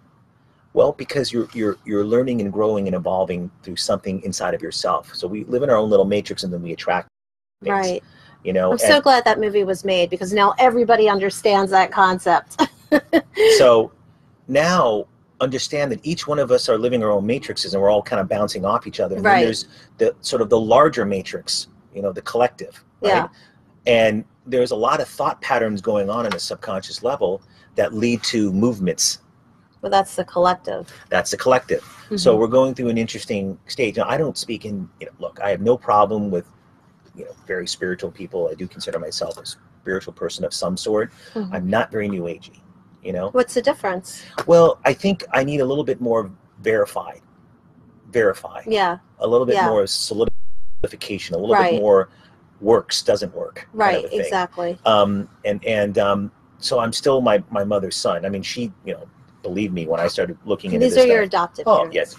Well, because you're you're you're learning and growing and evolving through something inside of yourself. So we live in our own little matrix, and then we attract things. right You know. i'm so and glad that movie was made because now everybody understands that concept *laughs* so now understand that each one of us are living our own matrices, and we're all kind of bouncing off each other. And Right. then there's the sort of the larger matrix, you know, the collective. Right? Yeah. And there's a lot of thought patterns going on in a subconscious level that lead to movements. Well, that's the collective. That's the collective. So Mhm. we're going through an interesting stage. Now, I don't speak in, you know, look, I have no problem with, you know, very spiritual people. I do consider myself a spiritual person of some sort. Mhm. I'm not very new agey, you know? what's the difference? Well, I think I need a little bit more verified, verify, Yeah, a little bit Yeah. more solidification, a little Right. bit more works doesn't work. kind of right, exactly. um, and and um, so I'm still my my mother's son. I mean, she you know believe me when I started looking into These this are your adopted Oh parents. yes.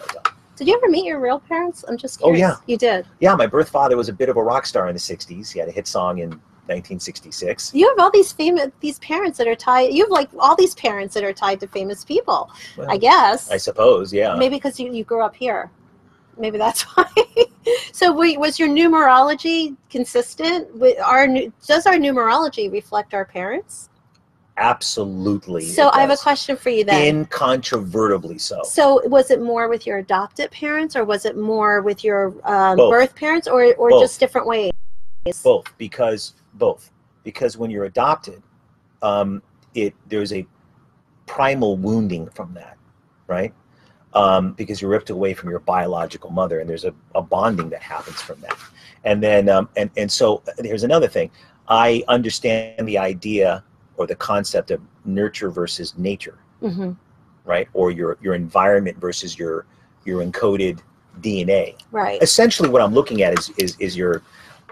Did you ever meet your real parents? I'm just curious. Oh, yeah. You did. yeah. My birth father was a bit of a rock star in the '60s. He had a hit song in 1966. You have all these famous these parents that are tied. You have like all these parents that are tied to famous people. Well, I guess. I suppose, yeah. Maybe because you, you grew up here. Maybe that's *laughs* why. so were- was your numerology consistent? With our does our numerology reflect our parents? Absolutely. So I have a question for you then. Incontrovertibly so. So was it more with your adopted parents, or was it more with your um, birth parents, or or Both. just different ways? both because both because when you're adopted um, it there's a primal wounding from that right um, because you're ripped away from your biological mother, and there's a, a bonding that happens from that. And then, um, and and so here's another thing. I understand the idea or the concept of nurture versus nature, hmm right? Or your your environment versus your your encoded DNA. Right. Essentially, what I'm looking at is is is your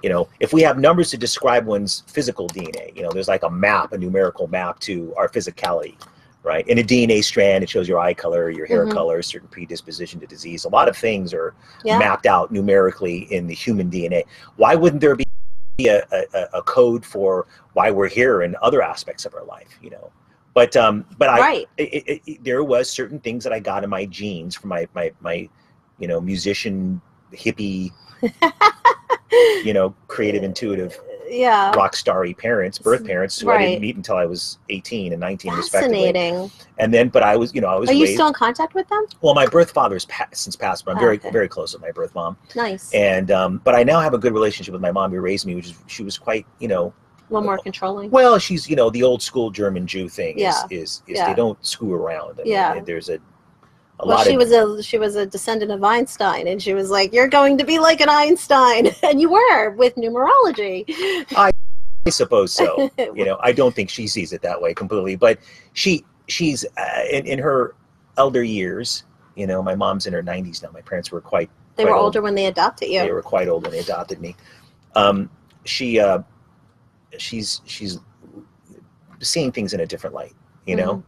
you know, if we have numbers to describe one's physical DNA, you know, there's like a map, a numerical map to our physicality, right? In a DNA strand, it shows your eye color, your hair Mhm. color, certain predisposition to disease. A lot of things are Yeah. mapped out numerically in the human DNA. Why wouldn't there be a, a, a code for why we're here and other aspects of our life? You know, but um, but I right. it, it, it, there was certain things that I got in my genes from my my my you know musician hippie *laughs* you know creative intuitive Yeah. rock starry parents birth parents who I didn't meet until I was 18 and 19 respectively Fascinating. and then but I was you know I was Are you still in contact with them? well my birth father's pa- since passed but I'm Oh, very okay. very close with my birth mom Nice. and um, but I now have a good relationship with my mom who raised me, which is she was quite you know a little more controlling. well she's you know the old school German Jew thing is Yeah. is, is Yeah. they don't screw around. Yeah. there's a a Well, she of was a she was a descendant of Einstein, and she was like, "You're going to be like an Einstein," *laughs* and you were with numerology. I suppose so. *laughs* you know I don't think she sees it that way completely, but she she's uh, in in her elder years. You know, my mom's in her 90s now. My parents were quite they were Quite old. older when they adopted you. they were quite old when they adopted me. Um, she uh, she's she's seeing things in a different light, you know.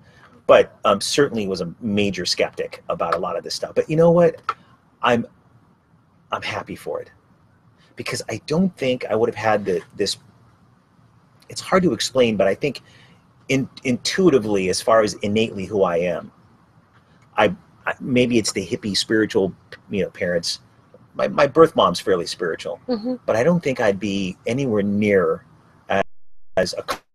But um, certainly was a major skeptic about a lot of this stuff. But you know what? I'm I'm happy for it because I don't think I would have had the this. It's hard to explain, but I think in, intuitively, as far as innately who I am, I, I maybe it's the hippie spiritual, you know, parents. My my birth mom's fairly spiritual, Mhm. but I don't think I'd be anywhere near as, as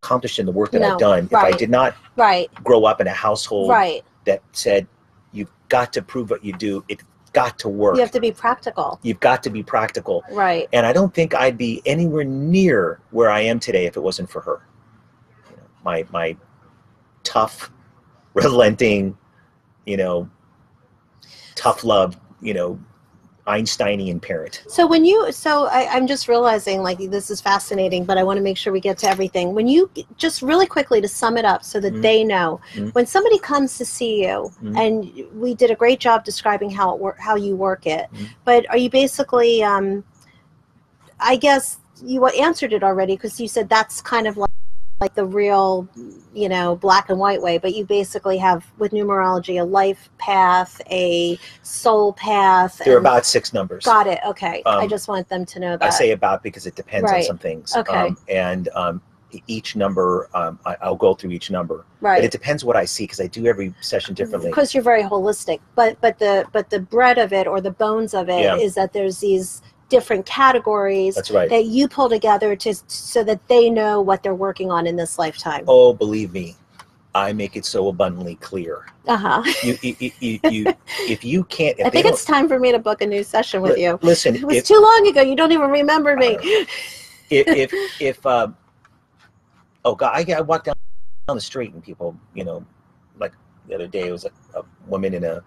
accomplished in the work that No, I've done if I did not Right. grow up in a household Right. that said you've got to prove what you do. It's got to work. You have to be practical. You've got to be practical. Right. And I don't think I'd be anywhere near where I am today if it wasn't for her. You know, my my tough, *laughs* relenting, you know, tough love, you know, Einsteinian parent. So when you, so I, I'm just realizing like this is fascinating, but I want to make sure we get to everything. When you just really quickly to sum it up so that Mhm. they know, Mhm. when somebody comes to see you, Mhm. and we did a great job describing how it wor- how you work it, Mhm. but are you basically, um, I guess you answered it already because you said that's kind of like like the real, you know, black and white way, but you basically have with numerology a life path, a soul path. There are about six numbers. Got it. Okay. I Um, just want them to know that. I say about because it depends on some things. Okay. Um, and um, each number, um, I, I'll go through each number. But right. it depends what I see because I do every session differently. Because you're very holistic, but but the but the bread of it or the bones of it is Yeah. that there's these different categories That's right. that you pull together to so that they know what they're working on in this lifetime. Oh, believe me, I make it so abundantly clear. Uh huh. You, you, you, you, *laughs* if you can't, if I think it's time for me to book a new session with you. Listen, It was if, too long ago. You don't even remember me. if, if, if, uh, oh God, I, I walk down, down the street and people, you know, like the other day, it was a, a woman and a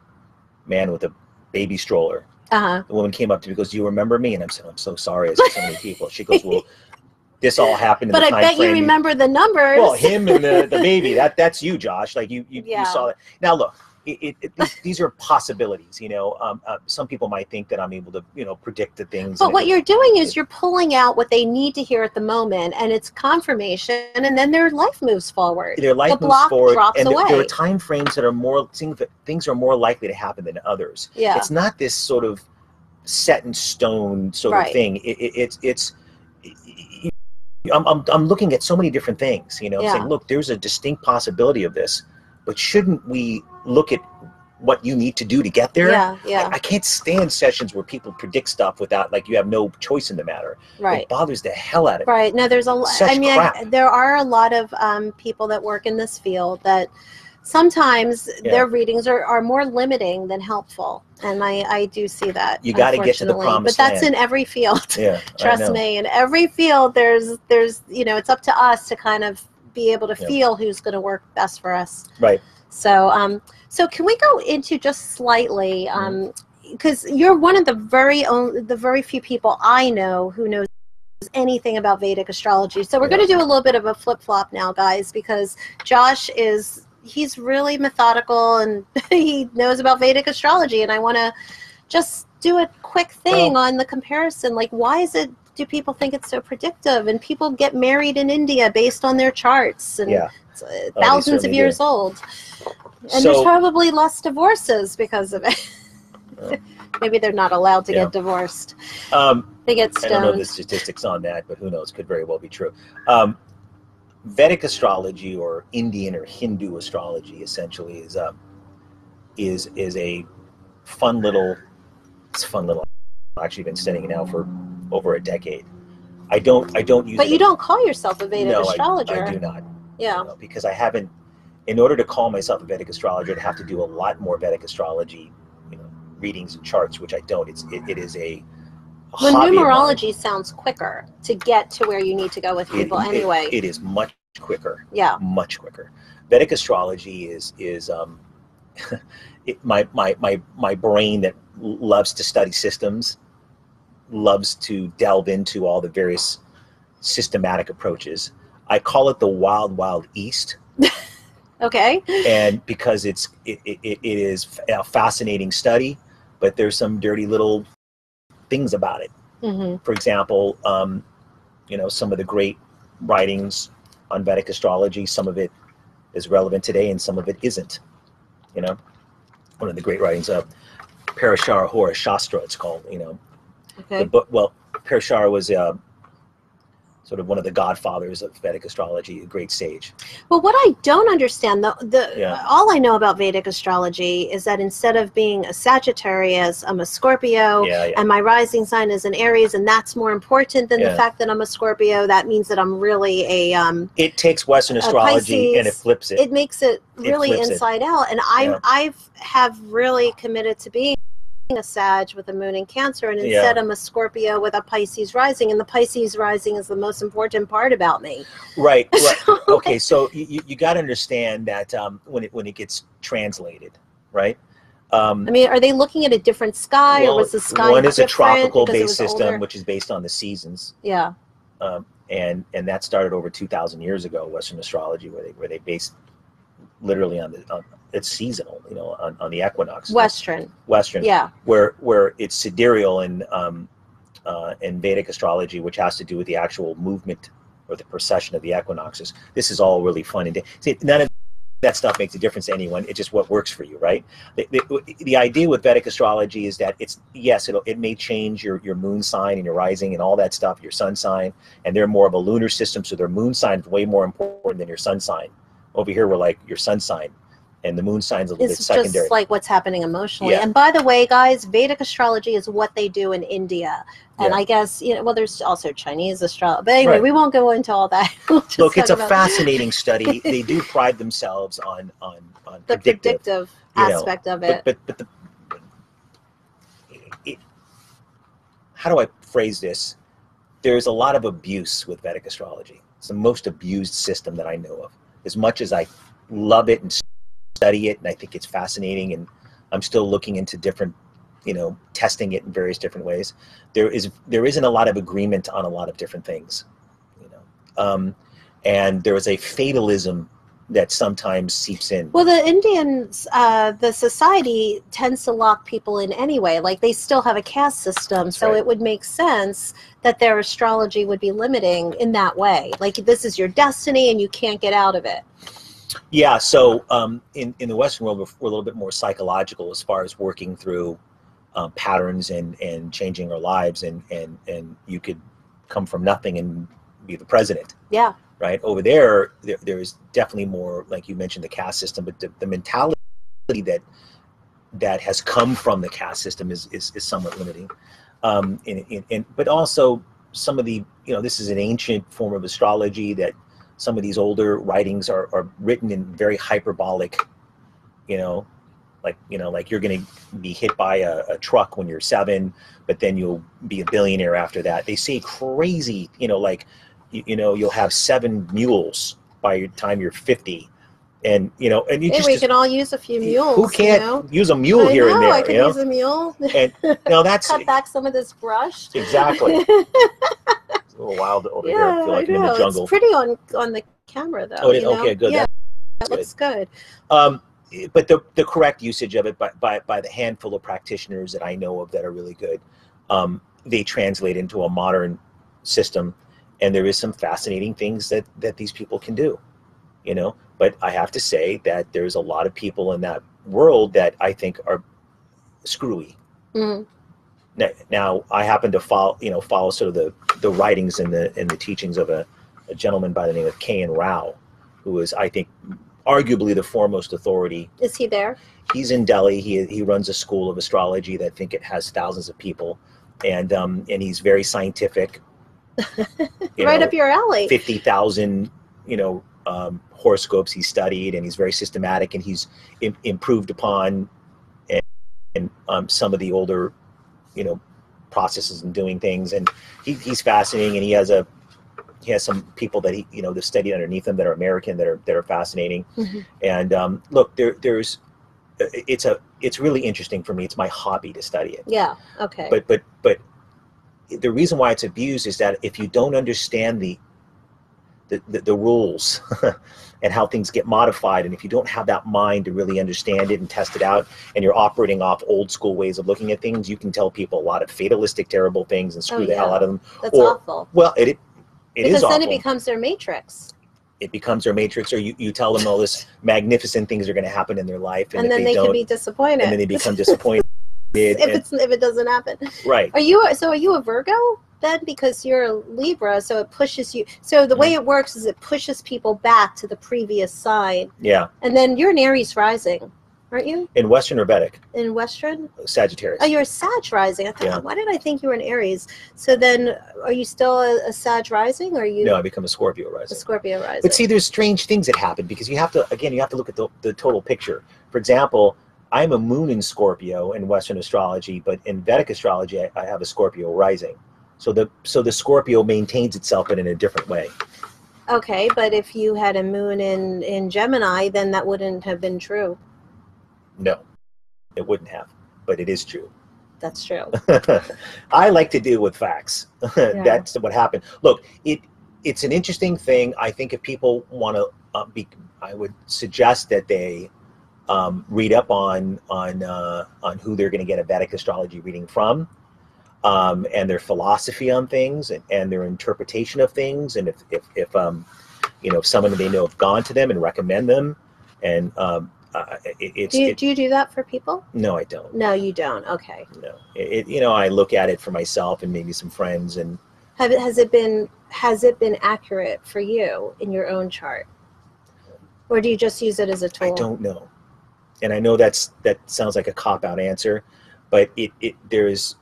man with a baby stroller. Uh huh. The woman came up to me, goes, "Do you remember me?" And I'm saying, "I'm so sorry, I see so many people." She goes, "Well, *laughs* this all happened in But I bet you remember the numbers. Well, him and the, the baby, that that's you, Josh. Like you, you, Yeah. you saw that. Now look, it, it, it, these, these are possibilities. You know, um, uh, some people might think that I'm able to, you know, predict the things. But what you're doing is you're pulling out what they need to hear at the moment, and it's confirmation, and then their life moves forward. their life the moves block forward, drops and there- there are time frames that are more things that things are more likely to happen than others. Yeah. It's not this sort of set in stone sort Right. of thing. It, it, it's it's. I'm, I'm, I'm looking at so many different things, you know, Yeah. saying, look, there's a distinct possibility of this, but shouldn't we look at what you need to do to get there? Yeah, yeah, I, I can't stand sessions where people predict stuff without, like, you have no choice in the matter. right. It bothers the hell out of me. Right. No, there's a lot. I mean, I, there are a lot of um, people that work in this field that sometimes Yeah. their readings are, are more limiting than helpful. And I, I do see that. You gotta get to the promised But that's land. in every field. Yeah. *laughs* Trust me. In every field, there's, there's, you know, it's up to us to kind of be able to Yeah. feel who's going to work best for us. Right. So, um, so can we go into just slightly, Mm-hmm. um, because you're one of the very only, the very few people I know who knows anything about Vedic astrology. So we're going to do a little bit of a flip flop now, guys, because Josh is he's really methodical and *laughs* he knows about Vedic astrology, and I want to just do a quick thing on the comparison. Like, why is it? Do people think it's so predictive? And people get married in India based on their charts, and Yeah. It's, uh, they thousands of years do. old. And there's probably less divorces because of it. *laughs* Maybe they're not allowed to Yeah. get divorced. Um, They get I don't know the statistics on that, but who knows? Could very well be true. Um, Vedic astrology or Indian or Hindu astrology essentially is a is is a fun little it's a fun little. I've actually been studying it now for over a decade. I don't I don't use. But you don't call yourself a Vedic no, I- I, do not. Yeah. you know, because I haven't. In order to call myself a Vedic astrologer, I'd have to do a lot more Vedic astrology, you know, readings and charts, which I don't. It's it, it is a Well, hobby of mine. numerology sounds quicker to get to where you need to go with people it- anyway. it is much quicker, yeah. much quicker. Vedic astrology is is um, *laughs* it, my my my my brain that loves to study systems, loves to delve into all the various systematic approaches. I call it the wild wild east. *laughs* Okay. and because it's it, it, it is a fascinating study but there's some dirty little things about it. Hmm for example um, you know some of the great writings on vedic astrology some of it is relevant today and some of it isn't you know? One of the great writings of parashara hora shastra it's called you know? The book well parashara was uh, sort of one of the godfathers of vedic astrology a great sage Well, what I don't understand, the the Yeah. all I know about Vedic astrology is that instead of being a Sagittarius, I'm a Scorpio. yeah yeah And my rising sign is an Aries, and that's more important than the fact that I'm a Scorpio. That means that I'm really a um, it takes western astrology and it flips it it makes it really it. inside out and i'm i've have really committed to being a sag with a moon in cancer and Yeah. instead i'm a scorpio with a pisces rising and the pisces rising is the most important part about me Right. *laughs* right. okay. So you, you got to understand that um, when it when it gets translated, right? Um, i mean are they looking at a different sky well, or was the sky one is a tropical based system, older? which is based on the seasons, yeah um, and and that started over two thousand years ago. Western astrology, where they where they based literally on the on, it's seasonal, you know, on, on the equinox. western Western. yeah Where where it's sidereal in um, uh, in Vedic astrology, which has to do with the actual movement or the precession of the equinoxes. This is all really fun and see, none of that stuff makes a difference to anyone. It's just what works for you, right? The, the, the idea with Vedic astrology is that it's yes, it'll, it may change your your moon sign and your rising and all that stuff, your sun sign, and they're more of a lunar system, so their moon sign is way more important than your sun sign. Over here, we're like your sun sign, and the moon sign's a little it's bit secondary. just like what's happening emotionally. Yeah. And by the way, guys, Vedic astrology is what they do in India. And Yeah. I guess, you know, well, there's also Chinese astrology. But anyway, Right. we won't go into all that. *laughs* We'll Look, it's a fascinating study. *laughs* They do pride themselves on on on the predictive, predictive you know, aspect of but it. but but the it, how do I phrase this? There's a lot of abuse with Vedic astrology. It's the most abused system that I know of. As much as I love it and study it, and I think it's fascinating, and I'm still looking into different, you know, testing it in various different ways. There is there isn't a lot of agreement on a lot of different things, you know, um, and there is a fatalism that sometimes seeps in. Well, the Indians, uh, the society tends to lock people in anyway. Like they still have a caste system, so right. it would make sense that their astrology would be limiting in that way. Like this is your destiny, and you can't get out of it. Yeah, so um, in in the Western world, we're, we're a little bit more psychological as far as working through um, patterns and and changing our lives, and and and you could come from nothing and be the president, Yeah, right? Over there, there there's definitely more, like you mentioned, the caste system, but the, the mentality that that has come from the caste system is is, is somewhat limiting. Um, in, but also some of the, you know, this is an ancient form of astrology that some of these older writings are, are written in very hyperbolic, you know, like, you know, like you're going to be hit by a, a truck when you're seven, but then you'll be a billionaire after that. They say crazy, you know, like, you, you know, you'll have seven mules by the time you're 50 and you know and you Hey, just, we can all use a few mules. who can't You know? use a mule I here know, and there I can you know use a mule. and *laughs* no that's Cut back some of this brush. exactly *laughs* it's a little wild over here i feel like I in the jungle It's pretty on on the camera though. Oh, it- okay, good. Yeah, that looks good. Um, but the, the correct usage of it by, by, by the handful of practitioners that I know of that are really good, um, they translate into a modern system. And there is some fascinating things that, that these people can do, you know. But I have to say that there's a lot of people in that world that I think are screwy. Mhm. Now, now I happen to follow, you know, follow sort of the, the writings and the and the teachings of a, a gentleman by the name of K.N. Rao, who is, I think, arguably the foremost authority Is he there? he's in Delhi. He he runs a school of astrology that I think it has thousands of people, and um and he's very scientific. Right know, up your alley. fifty thousand you know um, horoscopes he studied, and he's very systematic, and he's Im- improved upon and, and um, some of the older you know processes and doing things, and he, he's fascinating, and he has a he has some people that he you know that studied underneath him that are American that are that are fascinating. Mhm. And um, look, there there's it's a it's really interesting for me. It's my hobby to study it. Yeah. Okay. But but but the reason why it's abused is that if you don't understand the the, the, the rules *laughs* and how things get modified and if you don't have that mind to really understand it and test it out and you're operating off old school ways of looking at things you can tell people a lot of fatalistic terrible things and screw Oh, the hell out of them. That's or- awful. well it, it it because is then awful. it becomes their matrix, it becomes their matrix or you, you tell them all this *laughs* magnificent things are going to happen in their life and, and, if then they, don't can be disappointed. and then they become disappointed *laughs* if it's if it doesn't happen. right Are you so? Are you a Virgo then? Because you're a Libra, so it pushes you. So the Mm-hmm. way it works is it pushes people back to the previous sign, yeah and then you're an Aries rising, aren't you? in western or vedic In Western? sagittarius Oh, you're a Sag rising. I thought, Yeah. why did I think you were an Aries? So then, are you still a, a Sag rising, or are you no i become a scorpio a rising Scorpio rising? but see there's strange things that happen because you have to again you have to look at the, the total picture for example i'm a moon in scorpio in western astrology but in vedic astrology i, I have a scorpio rising so the so the scorpio maintains itself but in a different way okay, but if you had a moon in in Gemini, then that wouldn't have been true. no it wouldn't have but it is true That's true. *laughs* I like to deal with facts. *laughs* That's what happened. Look, it it's an interesting thing. I think if people want to uh, be, I would suggest that they um, read up on on uh, on who they're going to get a Vedic astrology reading from, um, and their philosophy on things, and, and their interpretation of things, and if if, if um, you know if someone they know have gone to them and recommend them, and um, uh, it, it's Do you, it, do you do that for people? no, I don't. No, you don't. Okay. No, it, it, you know, I look at it for myself and maybe some friends, and Have it has it been has it been accurate for you in your own chart, or do you just use it as a tool? I don't know. And I know that's that sounds like a cop out answer, but it it there's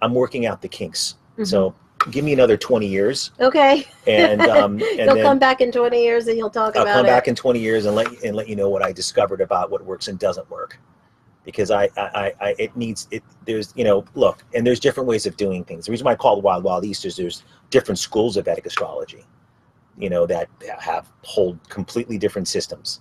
I'm working out the kinks. Mhm. So give me another 20 years, okay. and um, *laughs* and You'll come back in twenty years and you'll talk I'll about come back in 20 years and let you, and let you know what I discovered about what works and doesn't work. Because I, I, I, I it needs it. There's, you know, look, and there's different ways of doing things. The reason why I call it Wild Wild East is there's different schools of Vedic astrology, you know, that have hold completely different systems.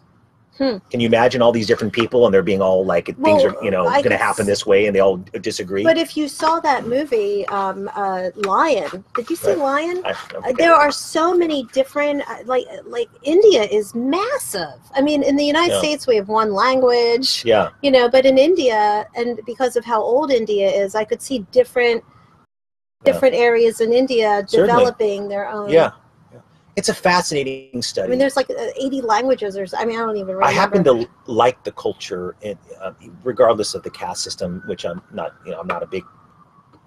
Hmm. Can you imagine all these different people and they're being all like things are, you know, going to happen this way, and they all disagree? But if you saw that movie, um, uh, Lion, did you see Right. Lion? I, Uh, there are so many different uh, like like india is massive i mean in the united Yeah. states we have one language yeah, you know but in india and because of how old india is i could see different Yeah. different areas in india Certainly. developing their own yeah, yeah. It's a fascinating study. i mean there's like uh, 80 languages or i mean i don't even remember I happen to like the culture, in, uh, regardless of the caste system, which I'm not. You know, I'm not a big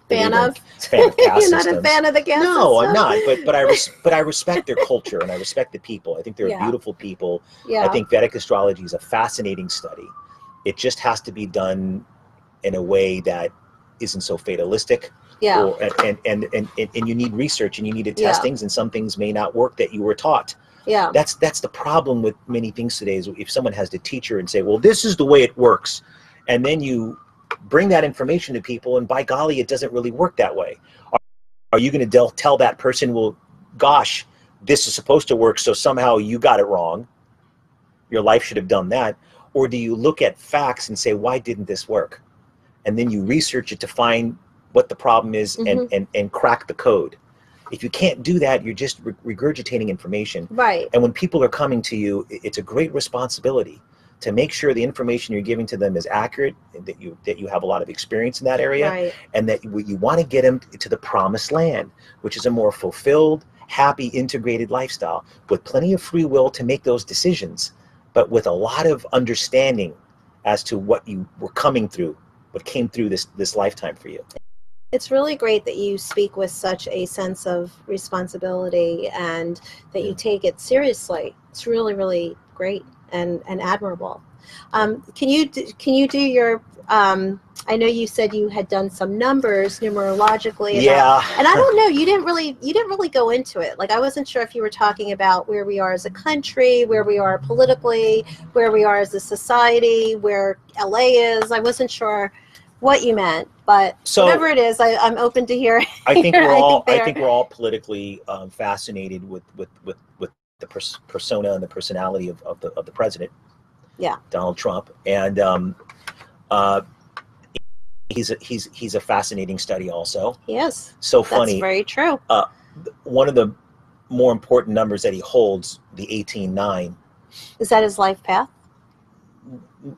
fan of *laughs* fan of caste *laughs* you're not a systems. fan of the gas No, I'm not. But but I *laughs* res- but I respect their culture and I respect the people. I think they're Yeah. beautiful people. yeah I think Vedic astrology is a fascinating study. It just has to be done in a way that isn't so fatalistic. Yeah Or, and, and, and, and, and you need research and you need to test Yeah. things and some things may not work that you were taught yeah that's that's the problem with many things today is if someone has to teacher and say well this is the way it works and then you bring that information to people and by golly it doesn't really work that way are, are you going to tell that person well gosh this is supposed to work, so somehow you got it wrong. Your life should have done that. Or do you look at facts and say, why didn't this work? And then you research it to find what the problem is and, mm-hmm. and, and crack the code. If you can't do that, you're just re- regurgitating information. Right. And when people are coming to you, it's a great responsibility to make sure the information you're giving to them is accurate, that you that you have a lot of experience in that area, Right. and that you, you want to get them to the promised land, which is a more fulfilled, happy, integrated lifestyle with plenty of free will to make those decisions, but with a lot of understanding as to what you were coming through, what came through this this lifetime for you. It's really great that you speak with such a sense of responsibility and that you take it seriously. It's really, really great and, and admirable. Um, can you d- can you do your? Um, I know you said you had done some numbers numerologically. about- Yeah. and I don't know. You didn't really you didn't really go into it. Like I wasn't sure if you were talking about where we are as a country, where we are politically, where we are as a society, where LA is. I wasn't sure what you meant, but So- whatever it is, I, I'm open to hear. I think we're *laughs* think all they I think we're all politically um, fascinated with with with with the pers- persona and the personality of, of the of the president. Yeah. Donald Trump, and um, uh, he's a, he's he's a fascinating study. Also, Yes, so that's funny. very true. One of the more important numbers that he holds, the eighteen nine, Is that his life path?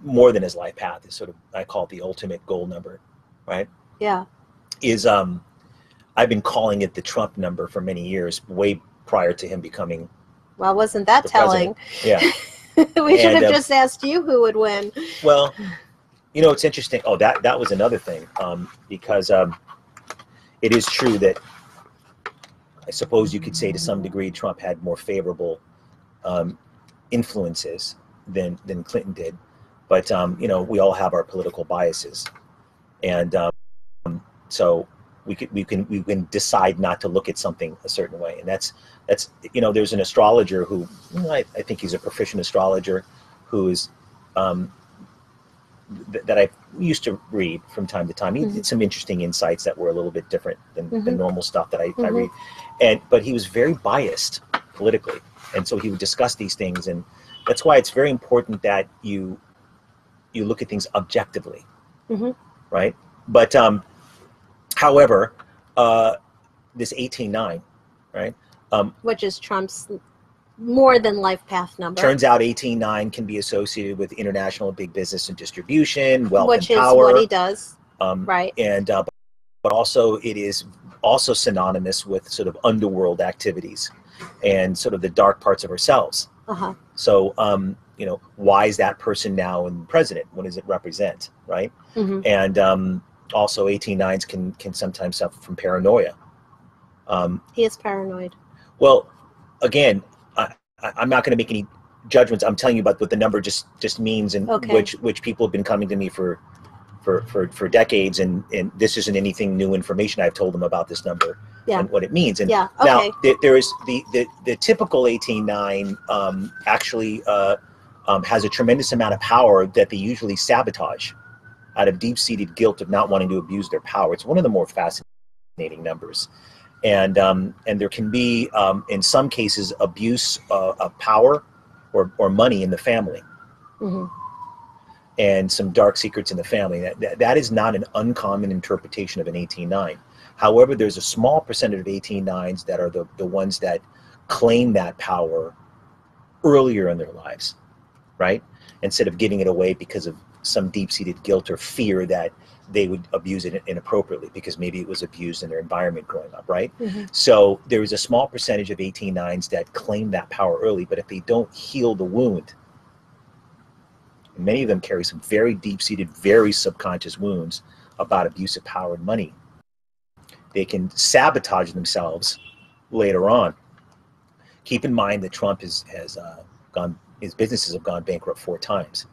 More than his life path is sort of I call it the ultimate goal number, right? Yeah. Is um, I've been calling it the Trump number for many years, way prior to him becoming Well, wasn't that telling? yeah. *laughs* we should have um, just asked you who would win. Well, you know, it's interesting. Oh, that that was another thing, um, because um, it is true that I suppose you could say to some degree Trump had more favorable um, influences than than Clinton did, but um, you know, we all have our political biases, and um, so we could we can we can decide not to look at something a certain way, and that's that's you know, there's an astrologer who you know, I, I think he's a proficient astrologer who is um, th- that I used to read from time to time. He Mhm. did some interesting insights that were a little bit different than the Mhm. normal stuff that I, I Mhm. read. And but he was very biased politically, and so he would discuss these things, and that's why it's very important that you you look at things objectively, Mhm. right? But um, however, uh, this eighteen nine, right? Um, Which is Trump's more than life path number. turns out eighteen nine can be associated with international big business and distribution, wealth which and is what he does. um, Right. and uh, but also it is also synonymous with sort of underworld activities and sort of the dark parts of ourselves. Uh-huh. So um, you know, why is that person now in president? What does it represent, right? hmm And um, also, 18-9s can can sometimes suffer from paranoia. Um, He is paranoid. well, again, I, I'm not going to make any judgments. I'm telling you about what the number just just means, and Okay. which which people have been coming to me for for for, for decades, and and this isn't anything new information. I've told them about this number Yeah. and what it means. And Yeah. now th- there is the the the typical 18-9 um, actually uh, um, has a tremendous amount of power that they usually sabotage out of deep-seated guilt of not wanting to abuse their power. It's one of the more fascinating numbers. And um, and there can be um, in some cases abuse uh, of power or, or money in the family. Hmm and some dark secrets in the family. That, that, that is not an uncommon interpretation of an 18-9 however there's a small percentage of 18-9s that are the, the ones that claim that power earlier in their lives right instead of giving it away because of some deep-seated guilt or fear that they would abuse it inappropriately because maybe it was abused in their environment growing up right hmm so there is a small percentage of 18-9s that claim that power early, but if they don't heal the wound, many of them carry some very deep-seated, very subconscious wounds about abuse of power and money. They can sabotage themselves later on. Keep in mind that Trump has, has uh, gone, his businesses have gone bankrupt four times,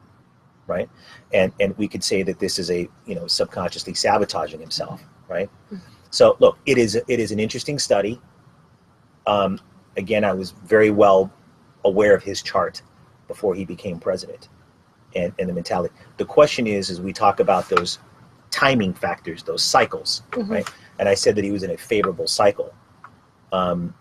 right? And and we could say that this is a you know subconsciously sabotaging himself, right? So look, it is it is an interesting study. Um, again, I was very well aware of his chart before he became president, and and the mentality. The question is, as we talk about those timing factors, those cycles, Mhm. right? And I said that he was in a favorable cycle. Um,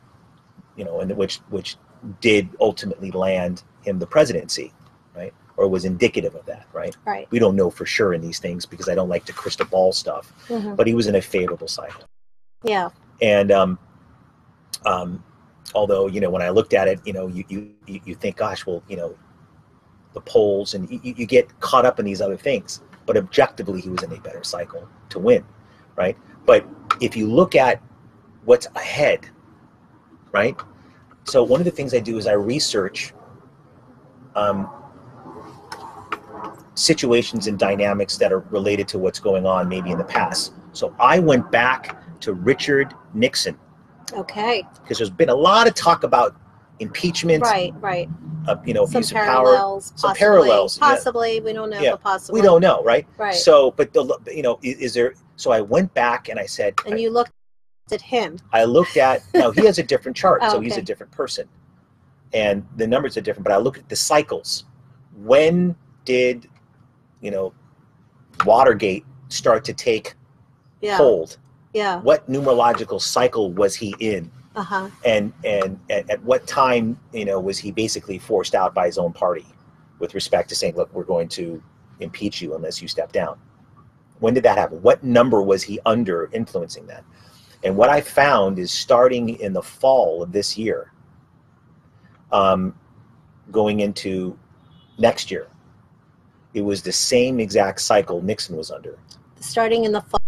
you know, and which which did ultimately land him the presidency, right? Or was indicative of that, right? Right. We don't know for sure in these things because I don't like to crystal ball stuff. Mhm. But he was in a favorable cycle, Yeah. and um, um, although you know when I looked at it, you know, you you you think, gosh, well, you know, the polls, and you you get caught up in these other things. But objectively, he was in a better cycle to win, right? But if you look at what's ahead, right? So one of the things I do is I research um, situations and dynamics that are related to what's going on maybe in the past. So I went back to Richard Nixon Okay. because there's been a lot of talk about impeachment, Right. Right. uh, you know, Some abuse of power. parallels. Some possibly. parallels, yeah. Possibly. We don't know. Yeah. Possibly. We don't know, right? Right. So, but the, you know, is, is there? So I went back and I said, and you looked at him. I looked at no, he has a different chart, *laughs* Oh, so he's a different person, and the numbers are different. But I look at the cycles. When did, you know, Watergate start to take Yeah. hold? Yeah. What numerological cycle was he in? Uh huh. and and at, at what time you know was he basically forced out by his own party with respect to saying look we're going to impeach you unless you step down when did that happen what number was he under influencing that and what i found is starting in the fall of this year um, going into next year it was the same exact cycle nixon was under Starting in the fall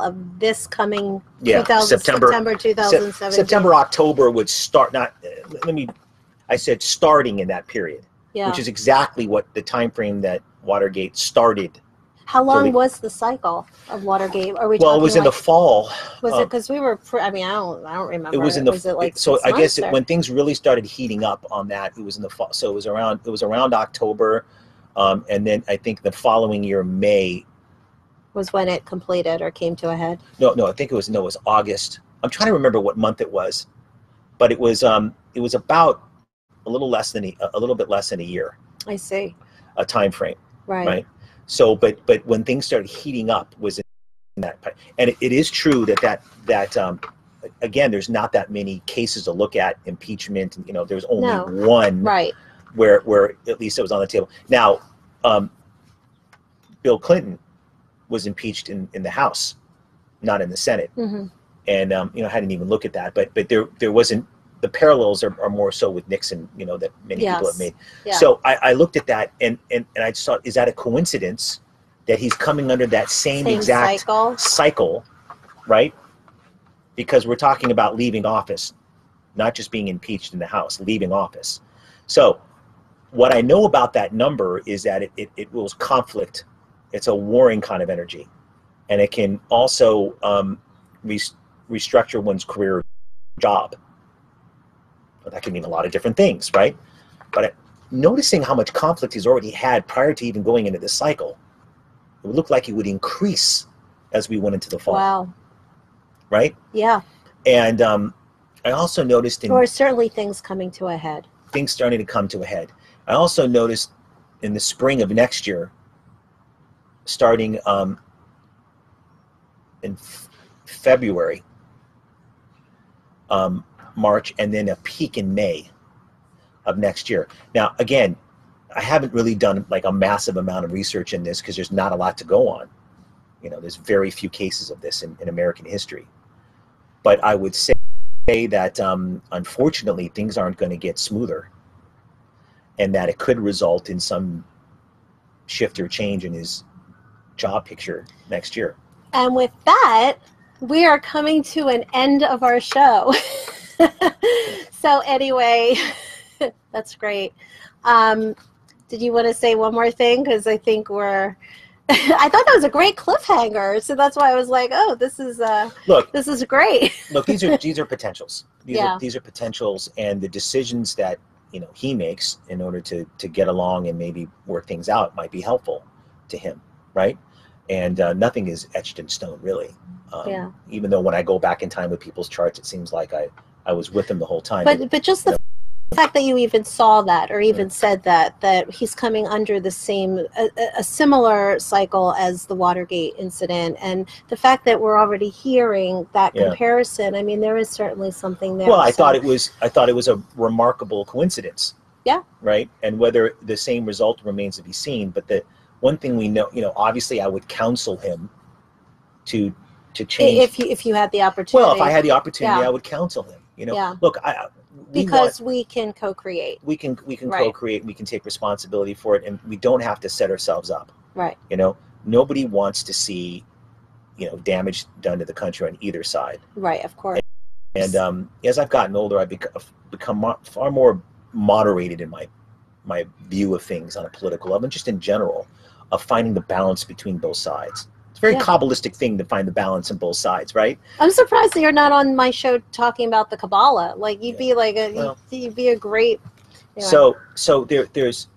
of this coming yeah 2000, september September Sep- 2017. September, October would start. Not let me. I said starting in that period, Yeah. which is exactly what the time frame that Watergate started. How long the- was the cycle of Watergate? Are we Well, it was in the fall. was it um, because we were? Pre- I mean, I don't. I don't remember. It was in the. Was it like so I guess it, when things really started heating up on that, it was in the fall. So it was around. It was around October, um, and then I think the following year, May. was when it completed or came to a head. No, no, I think it was no, it was August. I'm trying to remember what month it was, but it was um, it was about a little less than a, a little bit less than a year, I see. a time frame. Right. right? So, but but when things started heating up was in that, and it, it is true that that that um, again, there's not that many cases to look at impeachment. and You know, there's only No. one Right. where where at least it was on the table. Now, um, Bill Clinton was impeached in in the House, not in the Senate, hmm and um, you know, I hadn't even looked at that, but but there there wasn't. The parallels are, are more so with Nixon, you know, that many people have made. Yeah. So I, I looked at that and, and, and I just thought, is that a coincidence that he's coming under that same, Same exact cycle. cycle, right? Because we're talking about leaving office, not just being impeached in the House, leaving office. So what I know about that number is that it, it, it rules conflict. It's a warring kind of energy. And it can also um, res- restructure one's career or job. That can mean a lot of different things, right? But noticing how much conflict he's already had prior to even going into this cycle, it would look like it would increase as we went into the fall, Wow. right? Yeah. And um, I also noticed in Or certainly things coming to a head. things starting to come to a head. I also noticed in the spring of next year, starting um, in February, um, March, and then a peak in May of next year. Now, again, I haven't really done like a massive amount of research in this because there's not a lot to go on. You know, there's very few cases of this in, in American history. But I would say that um, unfortunately things aren't going to get smoother and that it could result in some shift or change in his job picture next year. And with that, we are coming to an end of our show. *laughs* *laughs* so, anyway, *laughs* that's great. Um, did you want to say one more thing? Because I think we're. *laughs* I thought that was a great cliffhanger, so that's why I was like, "Oh, this is uh, Look, this is great." look, these are these are potentials. These Yeah. are these are potentials, and the decisions that you know he makes in order to to get along and maybe work things out might be helpful to him, right? And uh, nothing is etched in stone, really. Um, Yeah. Even though when I go back in time with people's charts, it seems like I I was with him the whole time. But but just the the fact that you even saw that or even said that that he's coming under the same a, a- a similar cycle as the watergate incident and the fact that we're already hearing that Yeah. comparison i mean there is certainly something there Well, I So- thought it was I thought it was a remarkable coincidence. Yeah. Right. And whether the same result remains to be seen. But the one thing we know, you know, obviously, I would counsel him to to change. if you if you had the opportunity well, if I had the opportunity, Yeah. I would counsel him. You know, Yeah. look, I we because want, we can co-create we can we can Right. co-create, we can take responsibility for it, and we don't have to set ourselves up. right You know, nobody wants to see, you know, damage done to the country on either side. right of course And um, as I've gotten older, I've become, become far more moderated in my my view of things on a political level, and just in general, of finding the balance between both sides. Very Yeah. kabbalistic thing to find the balance in both sides, right? i'm surprised that you're not on my show talking about the kabbalah like you'd be like a Well- you'd, be a great anyway. So so there there's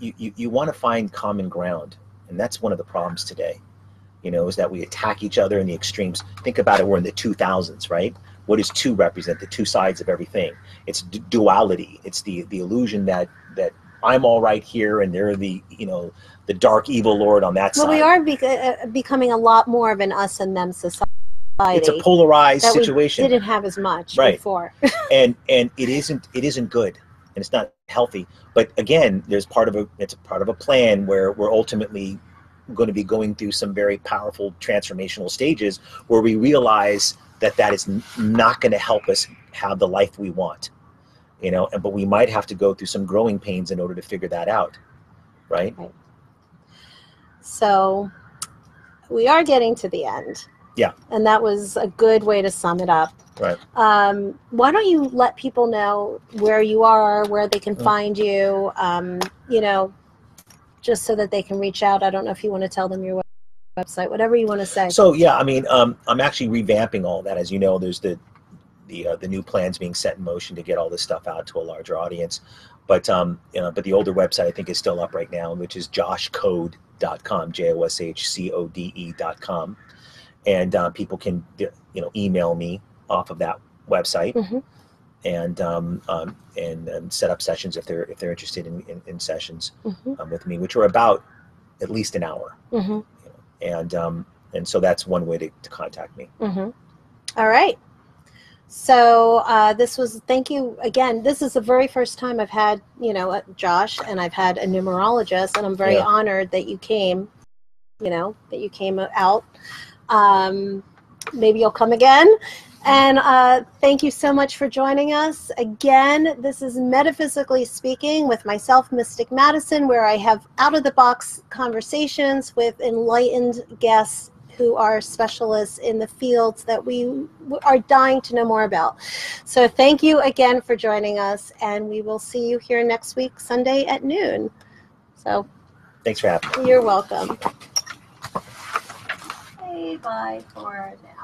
you you, you want to find common ground, and that's one of the problems today. You know, is that we attack each other in the extremes. Think about it. We're in the 2000s, right? What does two represent? The two sides of everything. It's d- duality. It's the the illusion that that I'm all right here, and they're the you know the dark evil lord on that well side. Well, we are bec- uh, becoming a lot more of an us and them society it's a polarized that we situation. didn't have as much Right. before *laughs* and and it isn't it isn't good and it's not healthy but again there's part of a it's a part of a plan where we're ultimately going to be going through some very powerful transformational stages where we realize that that is n- not going to help us have the life we want you know and but we might have to go through some growing pains in order to figure that out right right. So we are getting to the end. Yeah. And that was a good way to sum it up. Right. Um, why don't you let people know where you are, where they can Mm. find you, um, you know, just so that they can reach out. I don't know if you want to tell them your website, whatever you want to say. So yeah, I mean, um, I'm actually revamping all that. As you know, there's the the uh, the new plans being set in motion to get all this stuff out to a larger audience. But um, you know, but the older website I think is still up right now, which is joshcode.com, j o s h c o d e.com, and uh, people can you know email me off of that website. Mhm. And um, um, and um, set up sessions if they're if they're interested in, in, in sessions Mhm. um, with me, which are about at least an hour Mhm. and um, and so that's one way to, to contact me. Mm-hmm. All right. So uh, this was thank you again. This is the very first time I've had you know uh, Josh and I've had a numerologist, and I'm very Yeah. honored that you came. You know that you came out. Um, maybe you'll come again. And uh, thank you so much for joining us. Again, this is Metaphysically Speaking with myself, Mystic Madison, where I have out of the box conversations with enlightened guests who are specialists in the fields that we are dying to know more about. So thank you again for joining us, and we will see you here next week, Sunday at noon. So Thanks for having me. you're welcome. Say bye for now.